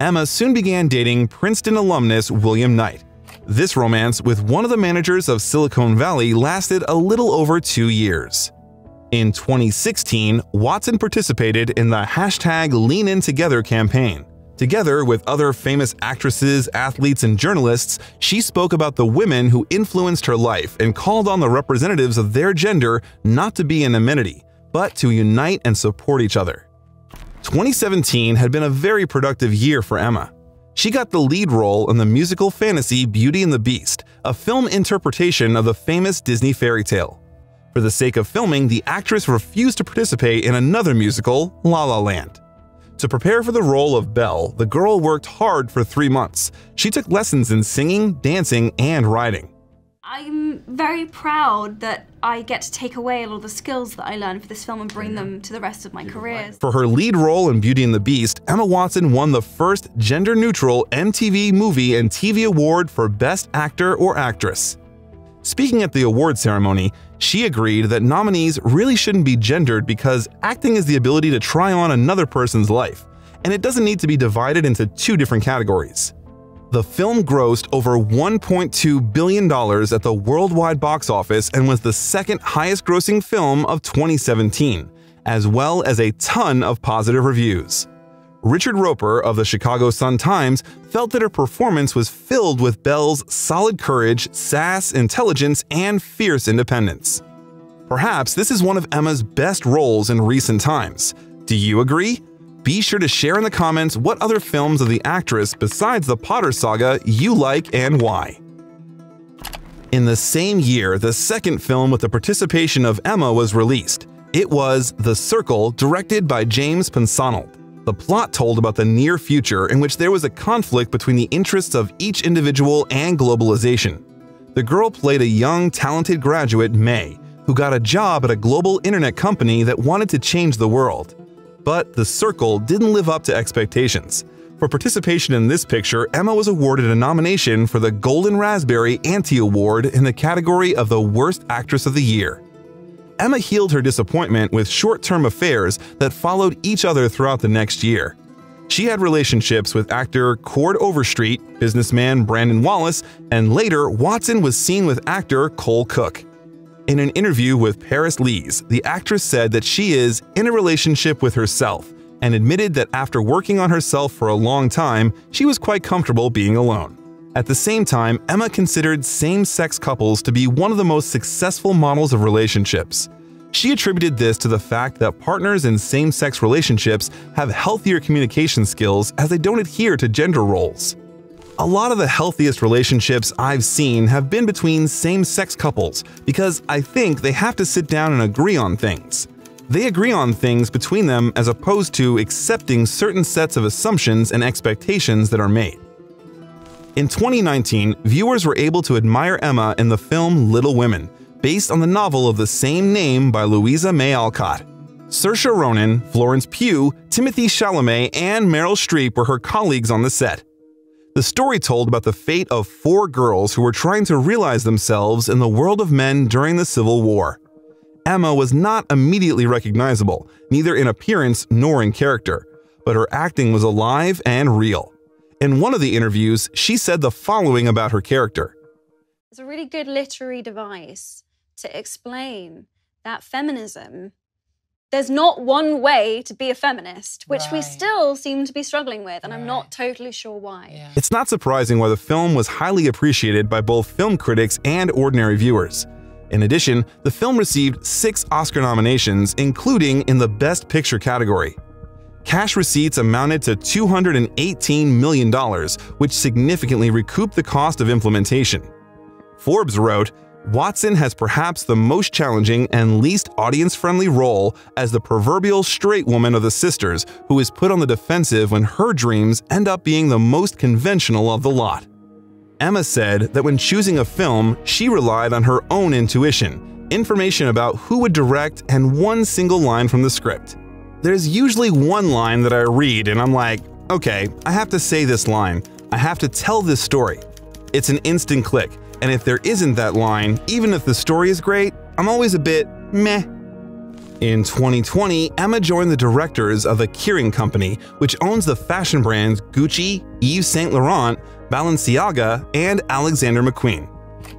Emma soon began dating Princeton alumnus William Knight. This romance with one of the managers of Silicon Valley lasted a little over two years. In 2016, Watson participated in the hashtag Lean In Together campaign. Together with other famous actresses, athletes, and journalists, she spoke about the women who influenced her life and called on the representatives of their gender not to be an amenity, but to unite and support each other. 2017 had been a very productive year for Emma. She got the lead role in the musical fantasy Beauty and the Beast, a film interpretation of the famous Disney fairy tale. For the sake of filming, the actress refused to participate in another musical, La La Land. To prepare for the role of Belle, the girl worked hard for three months. She took lessons in singing, dancing, and writing. I'm very proud that I get to take away a lot of the skills that I learned for this film and bring them to the rest of my career. For her lead role in Beauty and the Beast, Emma Watson won the first gender-neutral MTV Movie and TV Award for Best Actor or Actress. Speaking at the award ceremony, she agreed that nominees really shouldn't be gendered because acting is the ability to try on another person's life, and it doesn't need to be divided into two different categories. The film grossed over $1.2 billion at the worldwide box office and was the second highest grossing film of 2017, as well as a ton of positive reviews. Richard Roper of the Chicago Sun-Times felt that her performance was filled with Belle's solid courage, sass, intelligence, and fierce independence. Perhaps this is one of Emma's best roles in recent times. Do you agree? Be sure to share in the comments what other films of the actress besides the Potter saga you like and why. In the same year, the second film with the participation of Emma was released. It was The Circle, directed by James Ponsoldt. The plot told about the near future in which there was a conflict between the interests of each individual and globalization. The girl played a young, talented graduate, Mae, who got a job at a global internet company that wanted to change the world. But The Circle didn't live up to expectations. For participation in this picture, Emma was awarded a nomination for the Golden Raspberry Anti Award in the category of the Worst Actress of the Year. Emma healed her disappointment with short-term affairs that followed each other throughout the next year. She had relationships with actor Cord Overstreet, businessman Brendan Wallace, and later Watson was seen with actor Cole Cook. In an interview with Paris Lees, the actress said that she is in a relationship with herself and admitted that after working on herself for a long time, she was quite comfortable being alone. At the same time, Emma considered same-sex couples to be one of the most successful models of relationships. She attributed this to the fact that partners in same-sex relationships have healthier communication skills as they don't adhere to gender roles. A lot of the healthiest relationships I've seen have been between same-sex couples because I think they have to sit down and agree on things. They agree on things between them as opposed to accepting certain sets of assumptions and expectations that are made. In 2019, viewers were able to admire Emma in the film Little Women, based on the novel of the same name by Louisa May Alcott. Saoirse Ronan, Florence Pugh, Timothy Chalamet, and Meryl Streep were her colleagues on the set. The story told about the fate of four girls who were trying to realize themselves in the world of men during the Civil War. Emma was not immediately recognizable, neither in appearance nor in character, but her acting was alive and real. In one of the interviews, she said the following about her character. It's a really good literary device to explain that feminism, there's not one way to be a feminist, which right. we still seem to be struggling with, and right. I'm not totally sure why. Yeah. It's not surprising why the film was highly appreciated by both film critics and ordinary viewers. In addition, the film received six Oscar nominations, including in the Best Picture category. Cash receipts amounted to $218 million, which significantly recouped the cost of implementation. Forbes wrote, Watson has perhaps the most challenging and least audience-friendly role as the proverbial straight woman of the sisters who is put on the defensive when her dreams end up being the most conventional of the lot. Emma said that when choosing a film, she relied on her own intuition, information about who would direct, and one single line from the script. There's usually one line that I read and I'm like, okay, I have to say this line. I have to tell this story. It's an instant click, and if there isn't that line, even if the story is great, I'm always a bit meh. In 2020, Emma joined the directors of the Kering Company, which owns the fashion brands Gucci, Yves Saint Laurent, Balenciaga, and Alexander McQueen.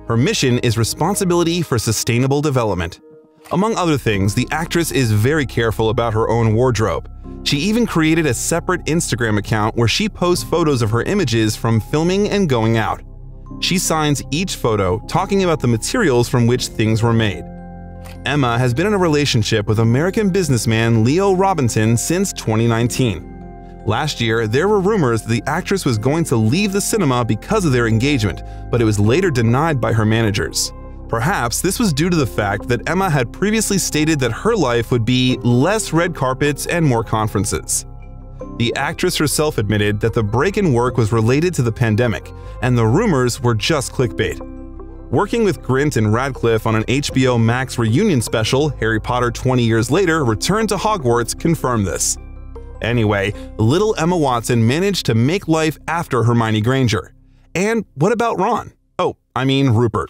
Her mission is responsibility for sustainable development. Among other things, the actress is very careful about her own wardrobe. She even created a separate Instagram account where she posts photos of her images from filming and going out. She signs each photo talking about the materials from which things were made. Emma has been in a relationship with American businessman Leo Robinton since 2019. Last year, there were rumors that the actress was going to leave the cinema because of their engagement, but it was later denied by her managers. Perhaps this was due to the fact that Emma had previously stated that her life would be less red carpets and more conferences. The actress herself admitted that the break in work was related to the pandemic, and the rumors were just clickbait. Working with Grint and Radcliffe on an HBO Max reunion special, Harry Potter 20 years later Return to Hogwarts confirmed this. Anyway, little Emma Watson managed to make life after Hermione Granger. And what about Ron? Oh, I mean Rupert.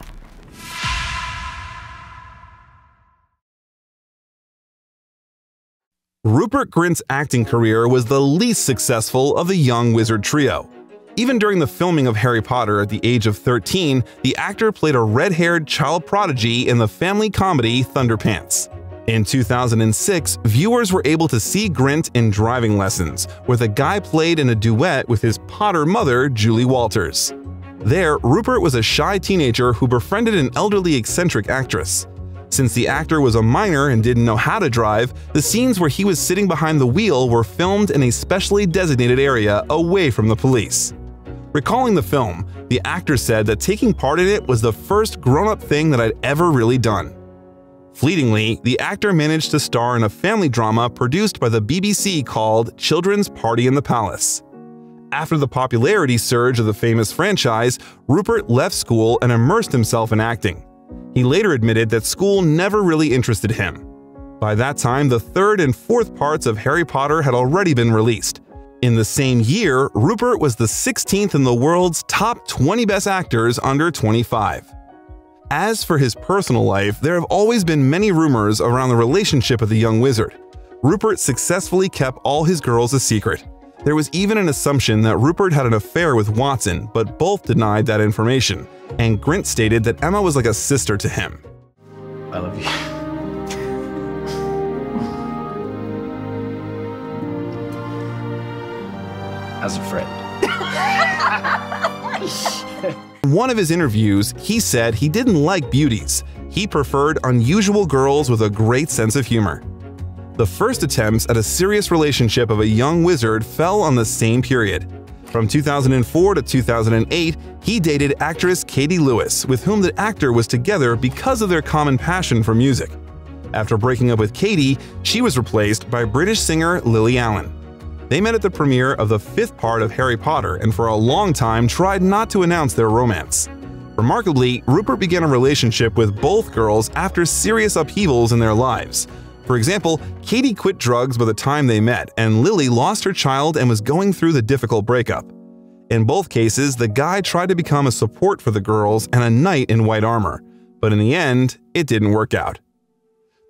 Rupert Grint's acting career was the least successful of the young wizard trio. Even during the filming of Harry Potter at the age of 13, the actor played a red-haired child prodigy in the family comedy Thunderpants. In 2006, viewers were able to see Grint in driving lessons, where the guy played in a duet with his Potter mother, Julie Walters. There, Rupert was a shy teenager who befriended an elderly eccentric actress. Since the actor was a minor and didn't know how to drive, the scenes where he was sitting behind the wheel were filmed in a specially designated area away from the police. Recalling the film, the actor said that taking part in it was the first grown-up thing that I'd ever really done. Fleetingly, the actor managed to star in a family drama produced by the BBC called Children's Party in the Palace. After the popularity surge of the famous franchise, Rupert left school and immersed himself in acting. He later admitted that school never really interested him. By that time, the third and fourth parts of Harry Potter had already been released. In the same year, Rupert was the 16th in the world's top 20 best actors under 25. As for his personal life, there have always been many rumors around the relationship of the young wizard. Rupert successfully kept all his girls a secret. There was even an assumption that Rupert had an affair with Watson, but both denied that information, and Grint stated that Emma was like a sister to him. I love you. As a friend. In one of his interviews, he said he didn't like beauties. He preferred unusual girls with a great sense of humor. The first attempts at a serious relationship of a young wizard fell on the same period. From 2004 to 2008, he dated actress Katie Lewis, with whom the actor was together because of their common passion for music. After breaking up with Katie, she was replaced by British singer Lily Allen. They met at the premiere of the fifth part of Harry Potter and for a long time tried not to announce their romance. Remarkably, Rupert began a relationship with both girls after serious upheavals in their lives. For example, Katie quit drugs by the time they met, and Lily lost her child and was going through the difficult breakup. In both cases, the guy tried to become a support for the girls and a knight in white armor, but in the end, it didn't work out.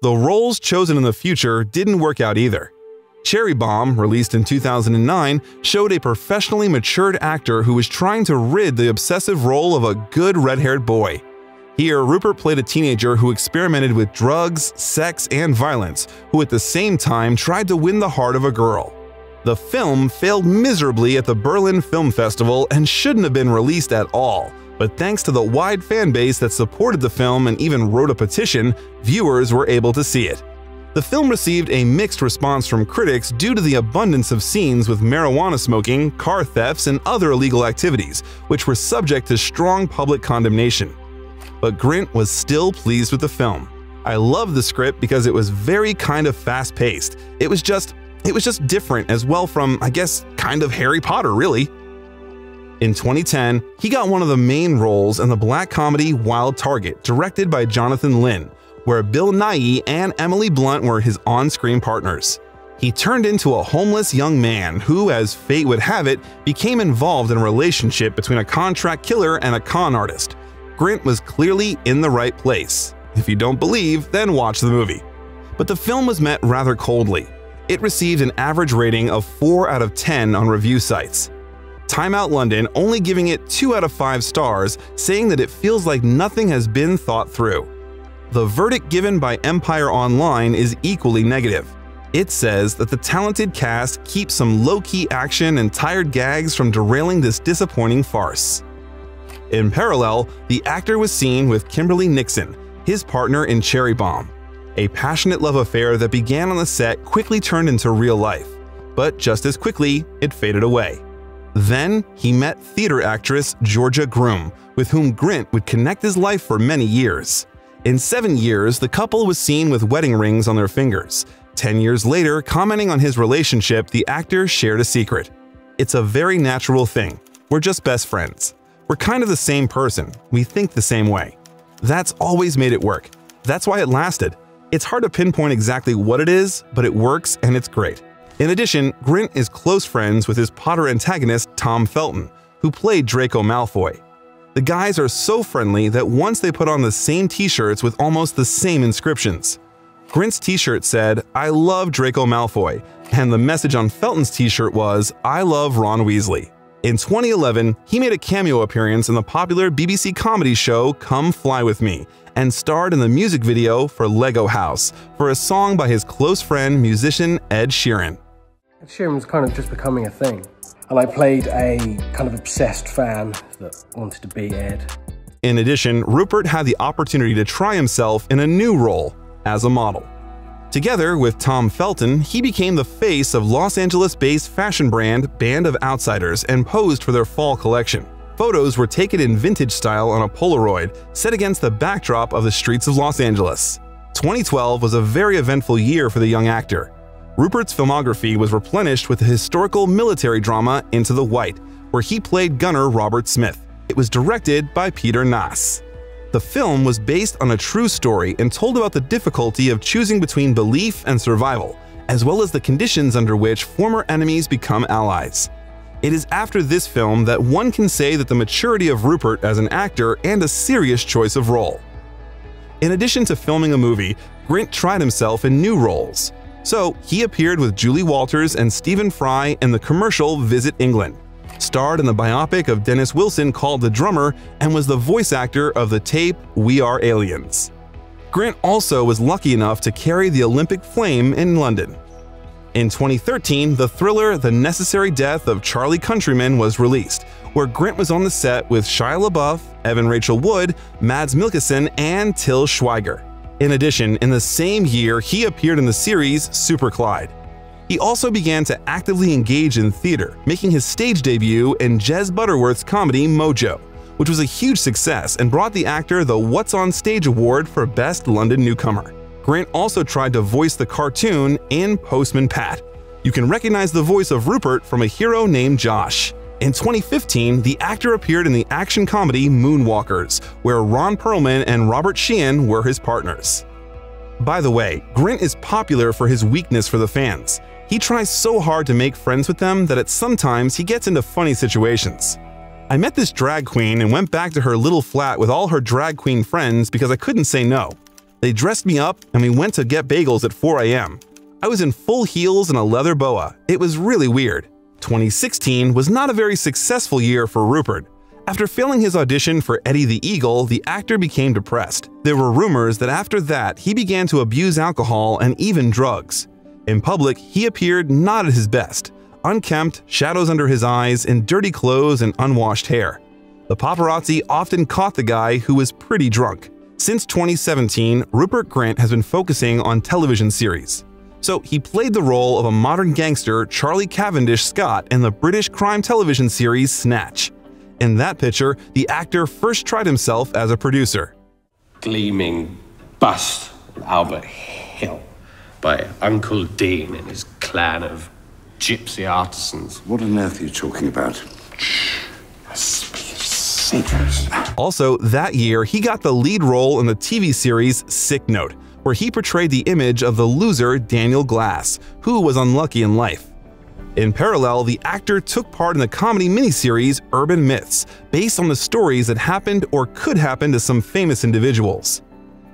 The roles chosen in the future didn't work out either. Cherry Bomb, released in 2009, showed a professionally matured actor who was trying to rid the obsessive role of a good red-haired boy. Here, Rupert played a teenager who experimented with drugs, sex, and violence, who at the same time tried to win the heart of a girl. The film failed miserably at the Berlin Film Festival and shouldn't have been released at all, but thanks to the wide fan base that supported the film and even wrote a petition, viewers were able to see it. The film received a mixed response from critics due to the abundance of scenes with marijuana smoking, car thefts, and other illegal activities, which were subject to strong public condemnation. But Grint was still pleased with the film. I loved the script because it was very kind of fast-paced. It was just it was just different as well from, I guess, kind of Harry Potter, really. In 2010, he got one of the main roles in the black comedy Wild Target, directed by Jonathan Lynn, where Bill Nighy and Emily Blunt were his on-screen partners. He turned into a homeless young man who, as fate would have it, became involved in a relationship between a contract killer and a con artist. Grint was clearly in the right place. If you don't believe, then watch the movie. But the film was met rather coldly. It received an average rating of 4 out of 10 on review sites. Time Out London only giving it 2 out of 5 stars, saying that it feels like nothing has been thought through. The verdict given by Empire Online is equally negative. It says that the talented cast keeps some low-key action and tired gags from derailing this disappointing farce. In parallel, the actor was seen with Kimberly Nixon, his partner in Cherry Bomb. A passionate love affair that began on the set quickly turned into real life. but just as quickly, it faded away. Then he met theater actress Georgia Groome, with whom Grint would connect his life for many years. In seven years, the couple was seen with wedding rings on their fingers. Ten years later, commenting on his relationship, the actor shared a secret. It's a very natural thing. We're just best friends. We're kind of the same person. We think the same way. That's always made it work. That's why it lasted. It's hard to pinpoint exactly what it is, but it works and it's great. In addition, Grint is close friends with his Potter antagonist Tom Felton, who played Draco Malfoy. The guys are so friendly that once they put on the same t-shirts with almost the same inscriptions. Grint's t-shirt said, I love Draco Malfoy, and the message on Felton's t-shirt was, I love Ron Weasley. In 2011, he made a cameo appearance in the popular BBC comedy show Come Fly With Me and starred in the music video for Lego House for a song by his close friend, musician Ed Sheeran. Ed Sheeran was kind of just becoming a thing, and I played a kind of obsessed fan that wanted to be Ed. In addition, Rupert had the opportunity to try himself in a new role as a model. Together with Tom Felton, he became the face of Los Angeles-based fashion brand Band of Outsiders and posed for their fall collection. Photos were taken in vintage style on a Polaroid, set against the backdrop of the streets of Los Angeles. 2012 was a very eventful year for the young actor. Rupert's filmography was replenished with the historical military drama Into the White, where he played gunner Robert Smith. It was directed by Peter Naas. The film was based on a true story and told about the difficulty of choosing between belief and survival, as well as the conditions under which former enemies become allies. It is after this film that one can say that the maturity of Rupert as an actor and a serious choice of role. In addition to filming a movie, Grint tried himself in new roles. So he appeared with Julie Walters and Stephen Fry in the commercial Visit England, starred in the biopic of Dennis Wilson called The Drummer, and was the voice actor of the tape We Are Aliens. Grint also was lucky enough to carry the Olympic flame in London. In 2013, the thriller The Necessary Death of Charlie Countryman was released, where Grint was on the set with Shia LaBeouf, Evan Rachel Wood, Mads Mikkelsen, and Til Schweiger. In addition, in the same year, he appeared in the series Super Clyde. He also began to actively engage in theater, making his stage debut in Jez Butterworth's comedy Mojo, which was a huge success and brought the actor the What's on Stage Award for Best London Newcomer. Grint also tried to voice the cartoon in Postman Pat. You can recognize the voice of Rupert from a hero named Josh. In 2015, the actor appeared in the action comedy Moonwalkers, where Ron Perlman and Robert Sheehan were his partners. By the way, Grint is popular for his weakness for the fans. He tries so hard to make friends with them that at sometimes he gets into funny situations. I met this drag queen and went back to her little flat with all her drag queen friends because I couldn't say no. They dressed me up and we went to get bagels at 4 a.m. I was in full heels and a leather boa. It was really weird. 2016 was not a very successful year for Rupert. After failing his audition for Eddie the Eagle, the actor became depressed. There were rumors that after that, he began to abuse alcohol and even drugs. In public, he appeared not at his best unkempt, shadows under his eyes, in dirty clothes and unwashed hair. The paparazzi often caught the guy who was pretty drunk. Since 2017, Rupert Grint has been focusing on television series. So he played the role of a modern gangster, Charlie Cavendish Scott, in the British crime television series Snatch. In that picture, the actor first tried himself as a producer. Gleaming bust Albert Hill by Uncle Dean and his clan of gypsy artisans. What on earth are you talking about? Secrets. Also, that year, he got the lead role in the TV series Sick Note, where he portrayed the image of the loser Daniel Glass, who was unlucky in life. In parallel, the actor took part in the comedy miniseries Urban Myths, based on the stories that happened or could happen to some famous individuals.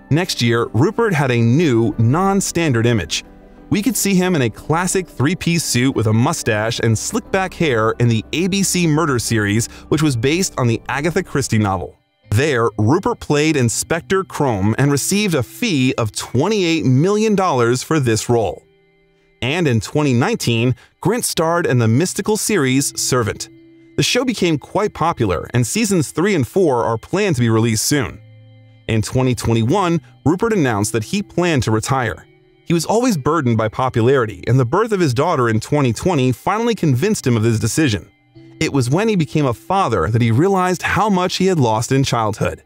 Next year, Rupert had a new, non-standard image. We could see him in a classic three-piece suit with a mustache and slick-back hair in the ABC Murder series, which was based on the Agatha Christie novel. There, Rupert played Inspector Crome and received a fee of $28 million for this role. And in 2019, Grint starred in the mystical series Servant. The show became quite popular, and seasons 3 and 4 are planned to be released soon. In 2021, Rupert announced that he planned to retire. He was always burdened by popularity, and the birth of his daughter in 2020 finally convinced him of his decision. It was when he became a father that he realized how much he had lost in childhood.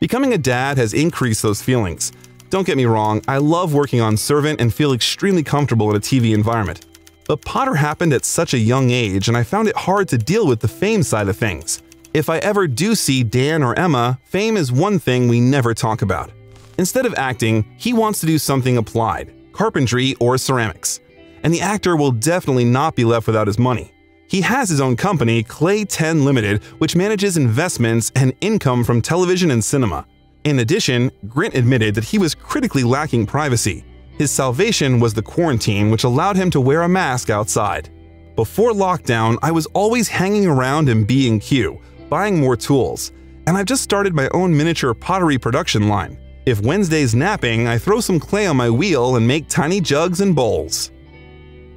Becoming a dad has increased those feelings. Don't get me wrong, I love working on Servant and feel extremely comfortable in a TV environment. But Potter happened at such a young age, and I found it hard to deal with the fame side of things. If I ever do see Dan or Emma, fame is one thing we never talk about. Instead of acting, he wants to do something applied, carpentry or ceramics. And the actor will definitely not be left without his money. He has his own company, Clay 10 Limited, which manages investments and income from television and cinema. In addition, Grint admitted that he was critically lacking privacy. His salvation was the quarantine, which allowed him to wear a mask outside. Before lockdown, I was always hanging around in B&Q, buying more tools, and I've just started my own miniature pottery production line. If Wednesday's napping, I throw some clay on my wheel and make tiny jugs and bowls.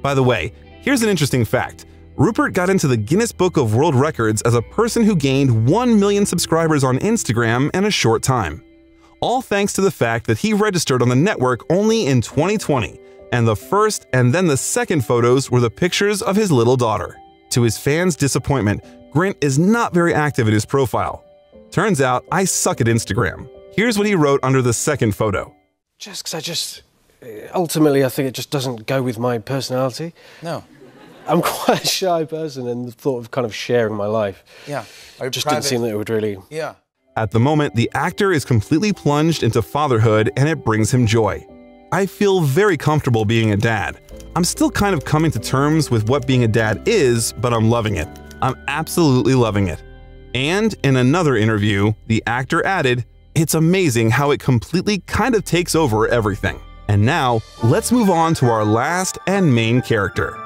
By the way, here's an interesting fact. Rupert got into the Guinness Book of World Records as a person who gained 1 million subscribers on Instagram in a short time. All thanks to the fact that he registered on the network only in 2020, and the first and then the second photos were the pictures of his little daughter. To his fans' disappointment, Grint is not very active in his profile. Turns out I suck at Instagram. Here's what he wrote under the second photo. Just because I just. Uh, ultimately, I think it just doesn't go with my personality. No. I'm quite a shy person, and the thought of kind of sharing my life Yeah. Are just private? didn't seem that it would really. Yeah. At the moment, the actor is completely plunged into fatherhood and it brings him joy. I feel very comfortable being a dad. I'm still kind of coming to terms with what being a dad is, but I'm loving it. I'm absolutely loving it. And in another interview, the actor added, It's amazing how it completely kind of takes over everything. And now, let's move on to our last and main character.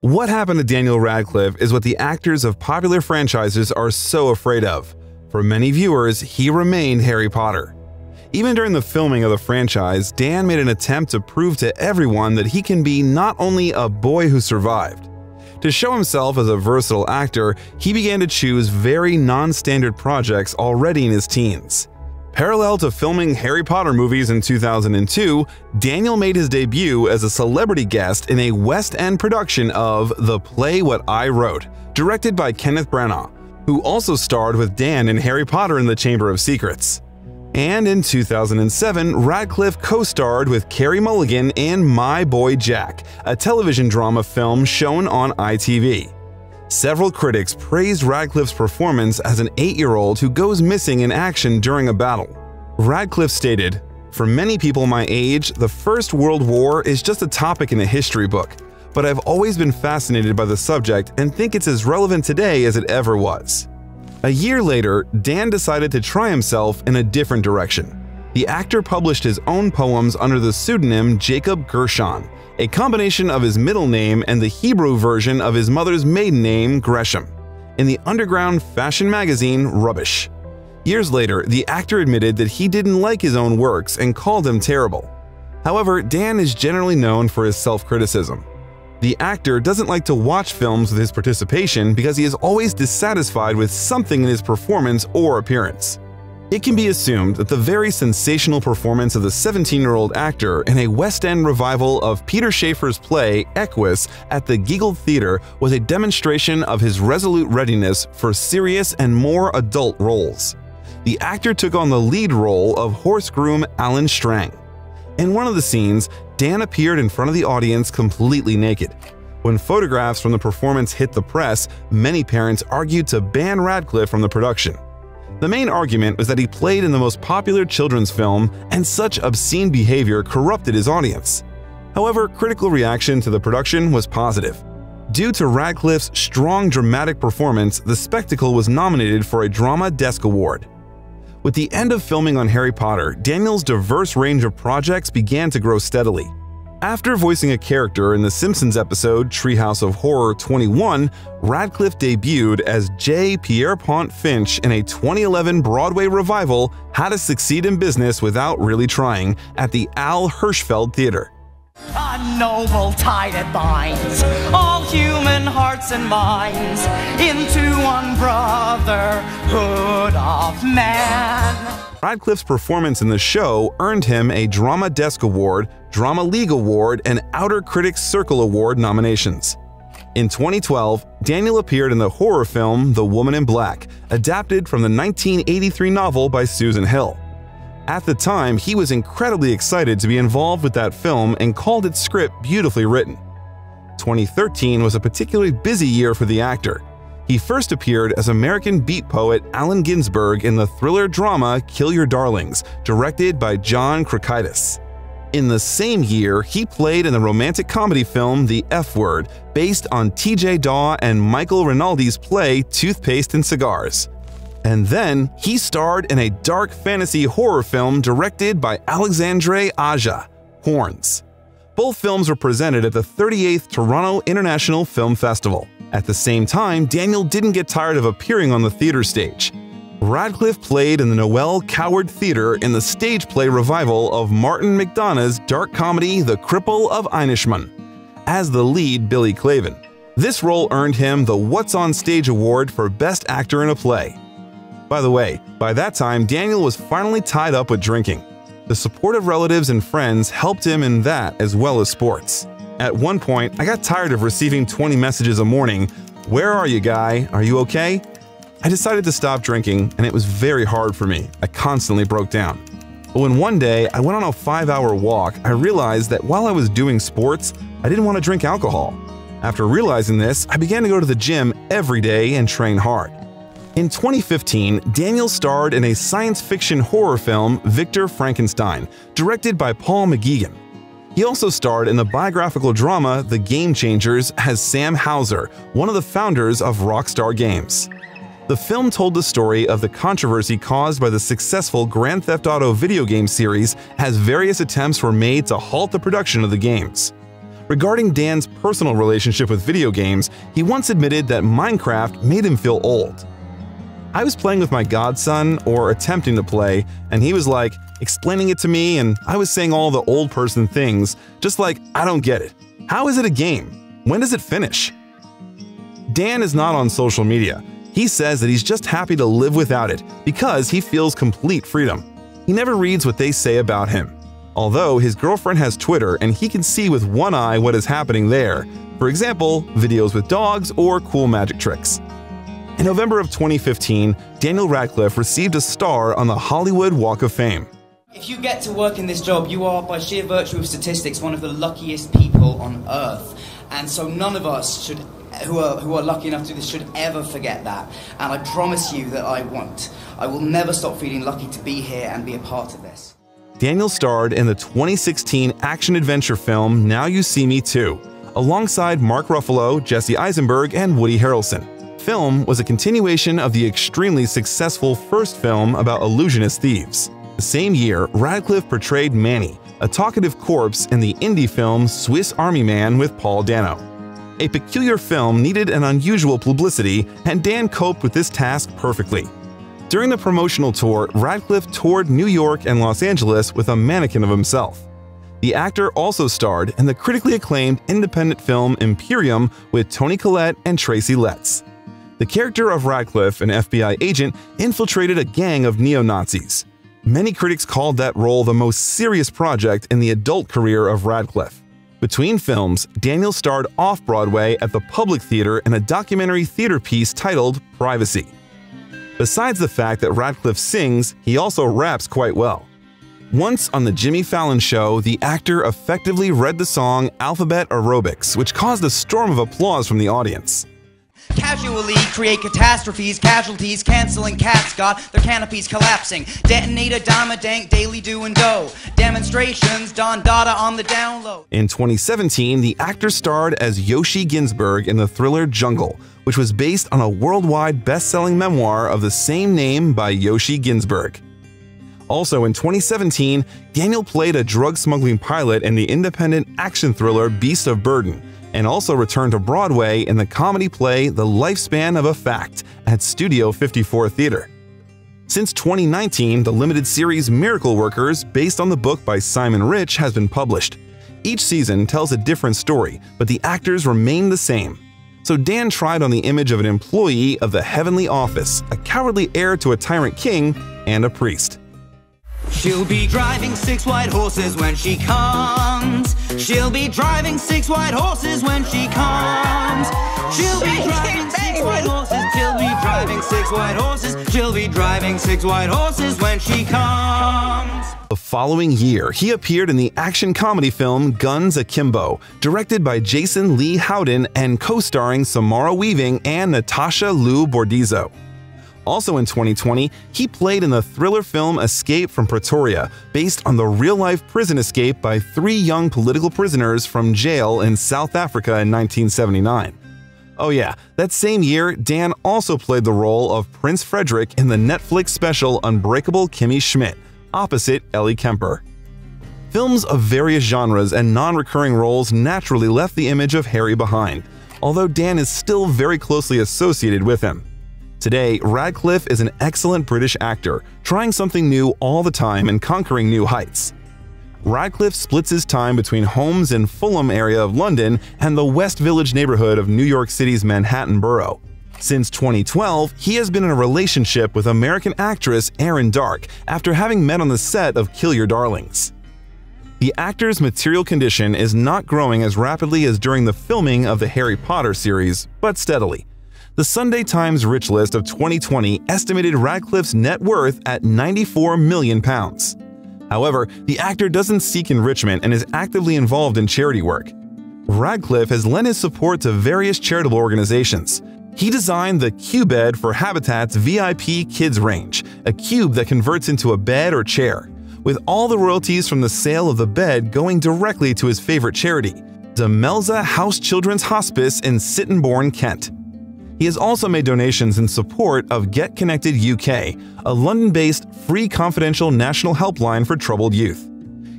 What happened to Daniel Radcliffe is what the actors of popular franchises are so afraid of. For many viewers, he remained Harry Potter. Even during the filming of the franchise, Dan made an attempt to prove to everyone that he can be not only a boy who survived. To show himself as a versatile actor, he began to choose very non standard projects already in his teens. Parallel to filming Harry Potter movies in 2002, Daniel made his debut as a celebrity guest in a West End production of The Play What I Wrote, directed by Kenneth Branagh, who also starred with Dan in Harry Potter and the Chamber of Secrets. And in 2007, Radcliffe co starred with Carey Mulligan in My Boy Jack, a television drama film shown on ITV. Several critics praised Radcliffe's performance as an eight year old who goes missing in action during a battle. Radcliffe stated, For many people my age, the First World War is just a topic in a history book, but I've always been fascinated by the subject and think it's as relevant today as it ever was. A year later, Dan decided to try himself in a different direction. The actor published his own poems under the pseudonym Jacob Gershon, a combination of his middle name and the Hebrew version of his mother's maiden name, Gresham, in the underground fashion magazine Rubbish. Years later, the actor admitted that he didn't like his own works and called them terrible. However, Dan is generally known for his self criticism. The actor doesn't like to watch films with his participation because he is always dissatisfied with something in his performance or appearance. It can be assumed that the very sensational performance of the 17 year old actor in a West End revival of Peter Shaffer's play Equus at the Gielgud Theatre was a demonstration of his resolute readiness for serious and more adult roles. The actor took on the lead role of horse groom Alan Strang. In one of the scenes, Dan appeared in front of the audience completely naked. When photographs from the performance hit the press, many parents argued to ban Radcliffe from the production. The main argument was that he played in the most popular children's film, and such obscene behavior corrupted his audience. However, critical reaction to the production was positive. Due to Radcliffe's strong dramatic performance, the spectacle was nominated for a Drama Desk Award. With the end of filming on Harry Potter, Daniel's diverse range of projects began to grow steadily. After voicing a character in the Simpsons episode Treehouse of Horror 21, Radcliffe debuted as J. Pierpont Finch in a 2011 Broadway revival How to Succeed in Business Without Really Trying at the Al Hirschfeld Theater. A noble tie that binds all human hearts and minds into one brotherhood of man. Radcliffe's performance in the show earned him a Drama Desk Award, Drama League Award, and Outer Critics Circle Award nominations. In 2012, Daniel appeared in the horror film The Woman in Black, adapted from the 1983 novel by Susan Hill. At the time, he was incredibly excited to be involved with that film and called its script beautifully written. 2013 was a particularly busy year for the actor. He first appeared as American beat poet Allen Ginsberg in the thriller drama Kill Your Darlings, directed by John Krokidas. In the same year, he played in the romantic comedy film The F Word, based on TJ Dawe and Michael Rinaldi's play Toothpaste and Cigars. And then he starred in a dark fantasy horror film directed by Alexandre Aja, Horns. Both films were presented at the 38th Toronto International Film Festival. At the same time, Daniel didn't get tired of appearing on the theater stage. Radcliffe played in the Noel Coward Theatre in the stage play revival of Martin McDonagh's dark comedy The Cripple of Inishmaan, as the lead Billy Claven. This role earned him the What's on Stage Award for Best Actor in a Play. By the way, by that time, Daniel was finally tied up with drinking. The support of relatives and friends helped him in that as well as sports. At one point, I got tired of receiving 20 messages a morning Where are you, guy? Are you okay? I decided to stop drinking, and it was very hard for me. I constantly broke down. But when one day I went on a five hour walk, I realized that while I was doing sports, I didn't want to drink alcohol. After realizing this, I began to go to the gym every day and train hard. In 2015, Daniel starred in a science fiction horror film, Victor Frankenstein, directed by Paul McGuigan. He also starred in the biographical drama The Game Changers as Sam Houser, one of the founders of Rockstar Games. The film told the story of the controversy caused by the successful Grand Theft Auto video game series as various attempts were made to halt the production of the games. Regarding Dan's personal relationship with video games, he once admitted that Minecraft made him feel old. I was playing with my godson, or attempting to play, and he was like, explaining it to me, and I was saying all the old person things, just like, I don't get it. How is it a game? When does it finish? Dan is not on social media. He says that he's just happy to live without it because he feels complete freedom. He never reads what they say about him. Although his girlfriend has Twitter and he can see with one eye what is happening there, for example, videos with dogs or cool magic tricks. In November of 2015, Daniel Radcliffe received a star on the Hollywood Walk of Fame. If you get to work in this job, you are, by sheer virtue of statistics, one of the luckiest people on earth. And so none of us should, who are, who are lucky enough to do this, should ever forget that. And I promise you that I won't. I will never stop feeling lucky to be here and be a part of this. Daniel starred in the 2016 action adventure film Now You See Me Too, alongside Mark Ruffalo, Jesse Eisenberg, and Woody Harrelson film was a continuation of the extremely successful first film about illusionist thieves. The same year, Radcliffe portrayed Manny, a talkative corpse in the indie film Swiss Army Man with Paul Dano. A peculiar film needed an unusual publicity, and Dan coped with this task perfectly. During the promotional tour, Radcliffe toured New York and Los Angeles with a mannequin of himself. The actor also starred in the critically acclaimed independent film Imperium with Toni Collette and Tracy Letts. The character of Radcliffe, an FBI agent, infiltrated a gang of neo Nazis. Many critics called that role the most serious project in the adult career of Radcliffe. Between films, Daniel starred off Broadway at the Public Theater in a documentary theater piece titled Privacy. Besides the fact that Radcliffe sings, he also raps quite well. Once on The Jimmy Fallon Show, the actor effectively read the song Alphabet Aerobics, which caused a storm of applause from the audience. Casually create catastrophes, casualties, canceling cats got their canopies collapsing. Detonate a dime dank, daily do and do. Demonstrations, Don Dada on the down low. In 2017, the actor starred as Yossi Ghinsberg in the thriller Jungle, which was based on a worldwide best-selling memoir of the same name by Yossi Ghinsberg. Also in 2017, Daniel played a drug smuggling pilot in the independent action thriller Beast of Burden, and also returned to Broadway in the comedy play The Lifespan of a Fact at Studio 54 Theater. Since 2019, the limited series Miracle Workers, based on the book by Simon Rich, has been published. Each season tells a different story, but the actors remain the same. So Dan tried on the image of an employee of the heavenly office, a cowardly heir to a tyrant king, and a priest. She'll be driving six white horses when she comes. She'll be driving six white horses when she comes. She'll be driving six white horses. She'll be driving six white horses. She'll be driving six white horses when she comes. The following year, he appeared in the action comedy film Guns Akimbo, directed by Jason Lee Howden and co-starring Samara Weaving and Natasha Liu Bordizzo. Also in 2020, he played in the thriller film Escape from Pretoria, based on the real-life prison escape by three young political prisoners from jail in South Africa in 1979. Oh yeah, that same year, Dan also played the role of Prince Frederick in the Netflix special Unbreakable Kimmy Schmidt, opposite Ellie Kemper. Films of various genres and non-recurring roles naturally left the image of Harry behind, although Dan is still very closely associated with him. Today, Radcliffe is an excellent British actor, trying something new all the time and conquering new heights. Radcliffe splits his time between homes in Fulham area of London and the West Village neighborhood of New York City's Manhattan borough. Since 2012, he has been in a relationship with American actress Erin Darke after having met on the set of Kill Your Darlings. The actor's material condition is not growing as rapidly as during the filming of the Harry Potter series, but steadily. The Sunday Times Rich List of 2020 estimated Radcliffe's net worth at 94 million pounds. However, the actor doesn't seek enrichment and is actively involved in charity work. Radcliffe has lent his support to various charitable organizations. He designed the Q-Bed for Habitat's VIP Kids range, a cube that converts into a bed or chair, with all the royalties from the sale of the bed going directly to his favorite charity, Demelza House Children's Hospice in Sittingbourne, Kent. He has also made donations in support of Get Connected UK, a London-based free confidential national helpline for troubled youth.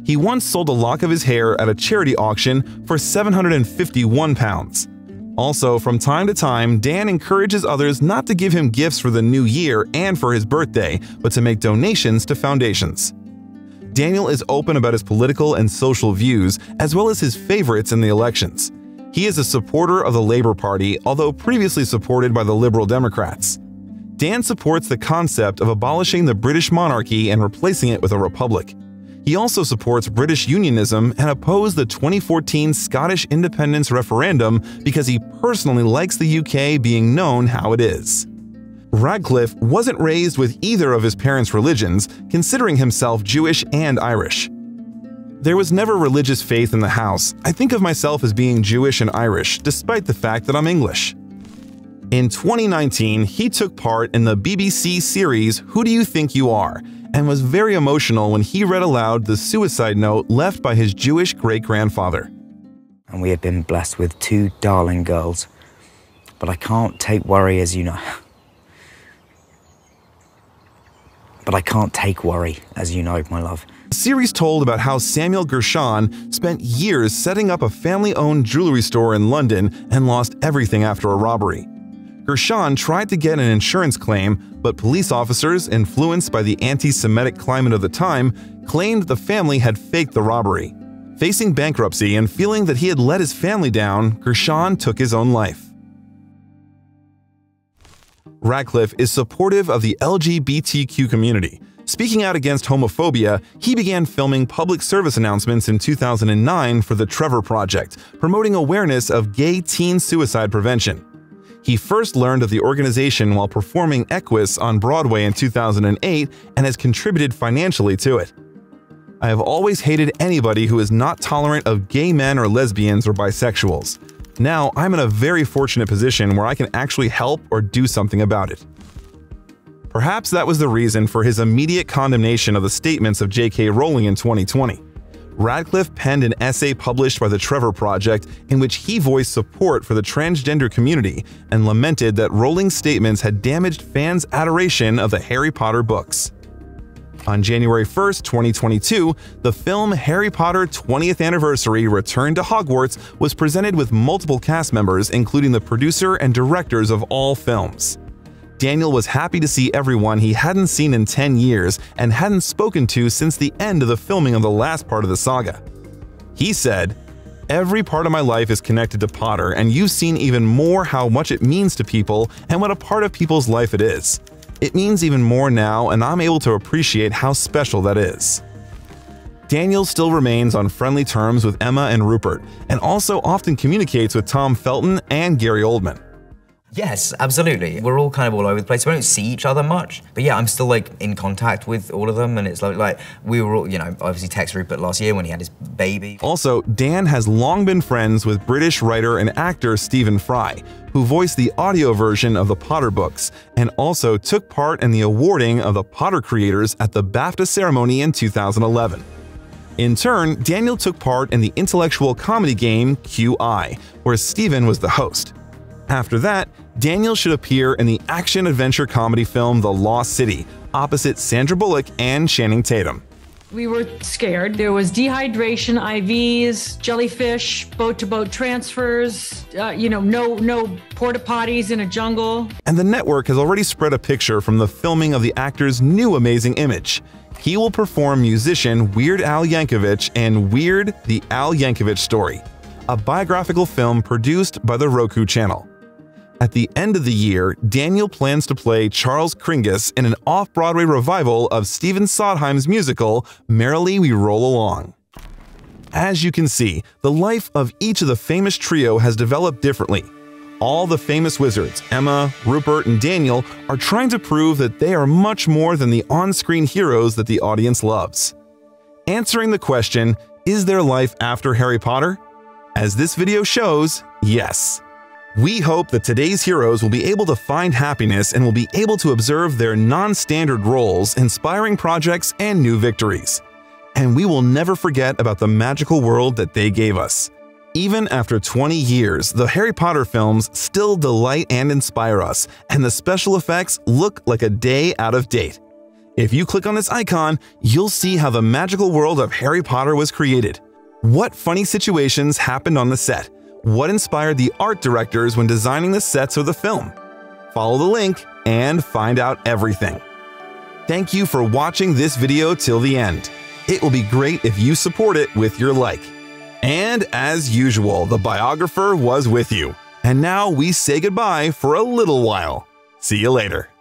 He once sold a lock of his hair at a charity auction for £751. Also, from time to time, Dan encourages others not to give him gifts for the new year and for his birthday, but to make donations to foundations. Daniel is open about his political and social views, as well as his favorites in the elections. He is a supporter of the Labour Party, although previously supported by the Liberal Democrats. Dan supports the concept of abolishing the British monarchy and replacing it with a republic. He also supports British unionism and opposed the 2014 Scottish independence referendum because he personally likes the UK being known how it is. Radcliffe wasn't raised with either of his parents' religions, considering himself Jewish and Irish. There was never religious faith in the house. I think of myself as being Jewish and Irish, despite the fact that I'm English. In 2019, he took part in the BBC series Who Do You Think You Are? and was very emotional when he read aloud the suicide note left by his Jewish great grandfather. And we have been blessed with two darling girls. But I can't take worry, as you know. But I can't take worry, as you know, my love. The series told about how Samuel Gershon spent years setting up a family owned jewelry store in London and lost everything after a robbery. Gershon tried to get an insurance claim, but police officers, influenced by the anti Semitic climate of the time, claimed the family had faked the robbery. Facing bankruptcy and feeling that he had let his family down, Gershon took his own life. Radcliffe is supportive of the LGBTQ community. Speaking out against homophobia, he began filming public service announcements in 2009 for the Trevor Project, promoting awareness of gay teen suicide prevention. He first learned of the organization while performing Equus on Broadway in 2008 and has contributed financially to it. I have always hated anybody who is not tolerant of gay men or lesbians or bisexuals. Now, I'm in a very fortunate position where I can actually help or do something about it. Perhaps that was the reason for his immediate condemnation of the statements of J.K. Rowling in 2020. Radcliffe penned an essay published by the Trevor Project in which he voiced support for the transgender community and lamented that Rowling's statements had damaged fans' adoration of the Harry Potter books. On January 1, 2022, the film Harry Potter 20th Anniversary Return to Hogwarts was presented with multiple cast members, including the producer and directors of all films. Daniel was happy to see everyone he hadn't seen in 10 years and hadn't spoken to since the end of the filming of the last part of the saga. He said, Every part of my life is connected to Potter, and you've seen even more how much it means to people and what a part of people's life it is. It means even more now, and I'm able to appreciate how special that is. Daniel still remains on friendly terms with Emma and Rupert, and also often communicates with Tom Felton and Gary Oldman. Yes, absolutely. We're all kind of all over the place. We don't see each other much, but yeah, I'm still like in contact with all of them, and it's like like we were all, you know, obviously text Rupert last year when he had his baby. Also, Dan has long been friends with British writer and actor Stephen Fry, who voiced the audio version of the Potter books and also took part in the awarding of the Potter creators at the BAFTA ceremony in 2011. In turn, Daniel took part in the intellectual comedy game QI, where Stephen was the host. After that, Daniel should appear in the action adventure comedy film The Lost City, opposite Sandra Bullock and Channing Tatum. We were scared. There was dehydration, IVs, jellyfish, boat-to-boat transfers. Uh, you know, no no porta potties in a jungle. And the network has already spread a picture from the filming of the actor's new amazing image. He will perform musician Weird Al Yankovic in Weird: The Al Yankovic Story, a biographical film produced by the Roku channel. At the end of the year, Daniel plans to play Charles Kringas in an off-Broadway revival of Stephen Sondheim's musical Merrily We Roll Along. As you can see, the life of each of the famous trio has developed differently. All the famous wizards, Emma, Rupert, and Daniel, are trying to prove that they are much more than the on-screen heroes that the audience loves. Answering the question, is there life after Harry Potter? As this video shows, yes. We hope that today's heroes will be able to find happiness and will be able to observe their non-standard roles, inspiring projects, and new victories. And we will never forget about the magical world that they gave us. Even after 20 years, the Harry Potter films still delight and inspire us, and the special effects look like a day out of date. If you click on this icon, you'll see how the magical world of Harry Potter was created. What funny situations happened on the set? What inspired the art directors when designing the sets of the film? Follow the link and find out everything. Thank you for watching this video till the end. It will be great if you support it with your like. And as usual, the biographer was with you. And now we say goodbye for a little while. See you later.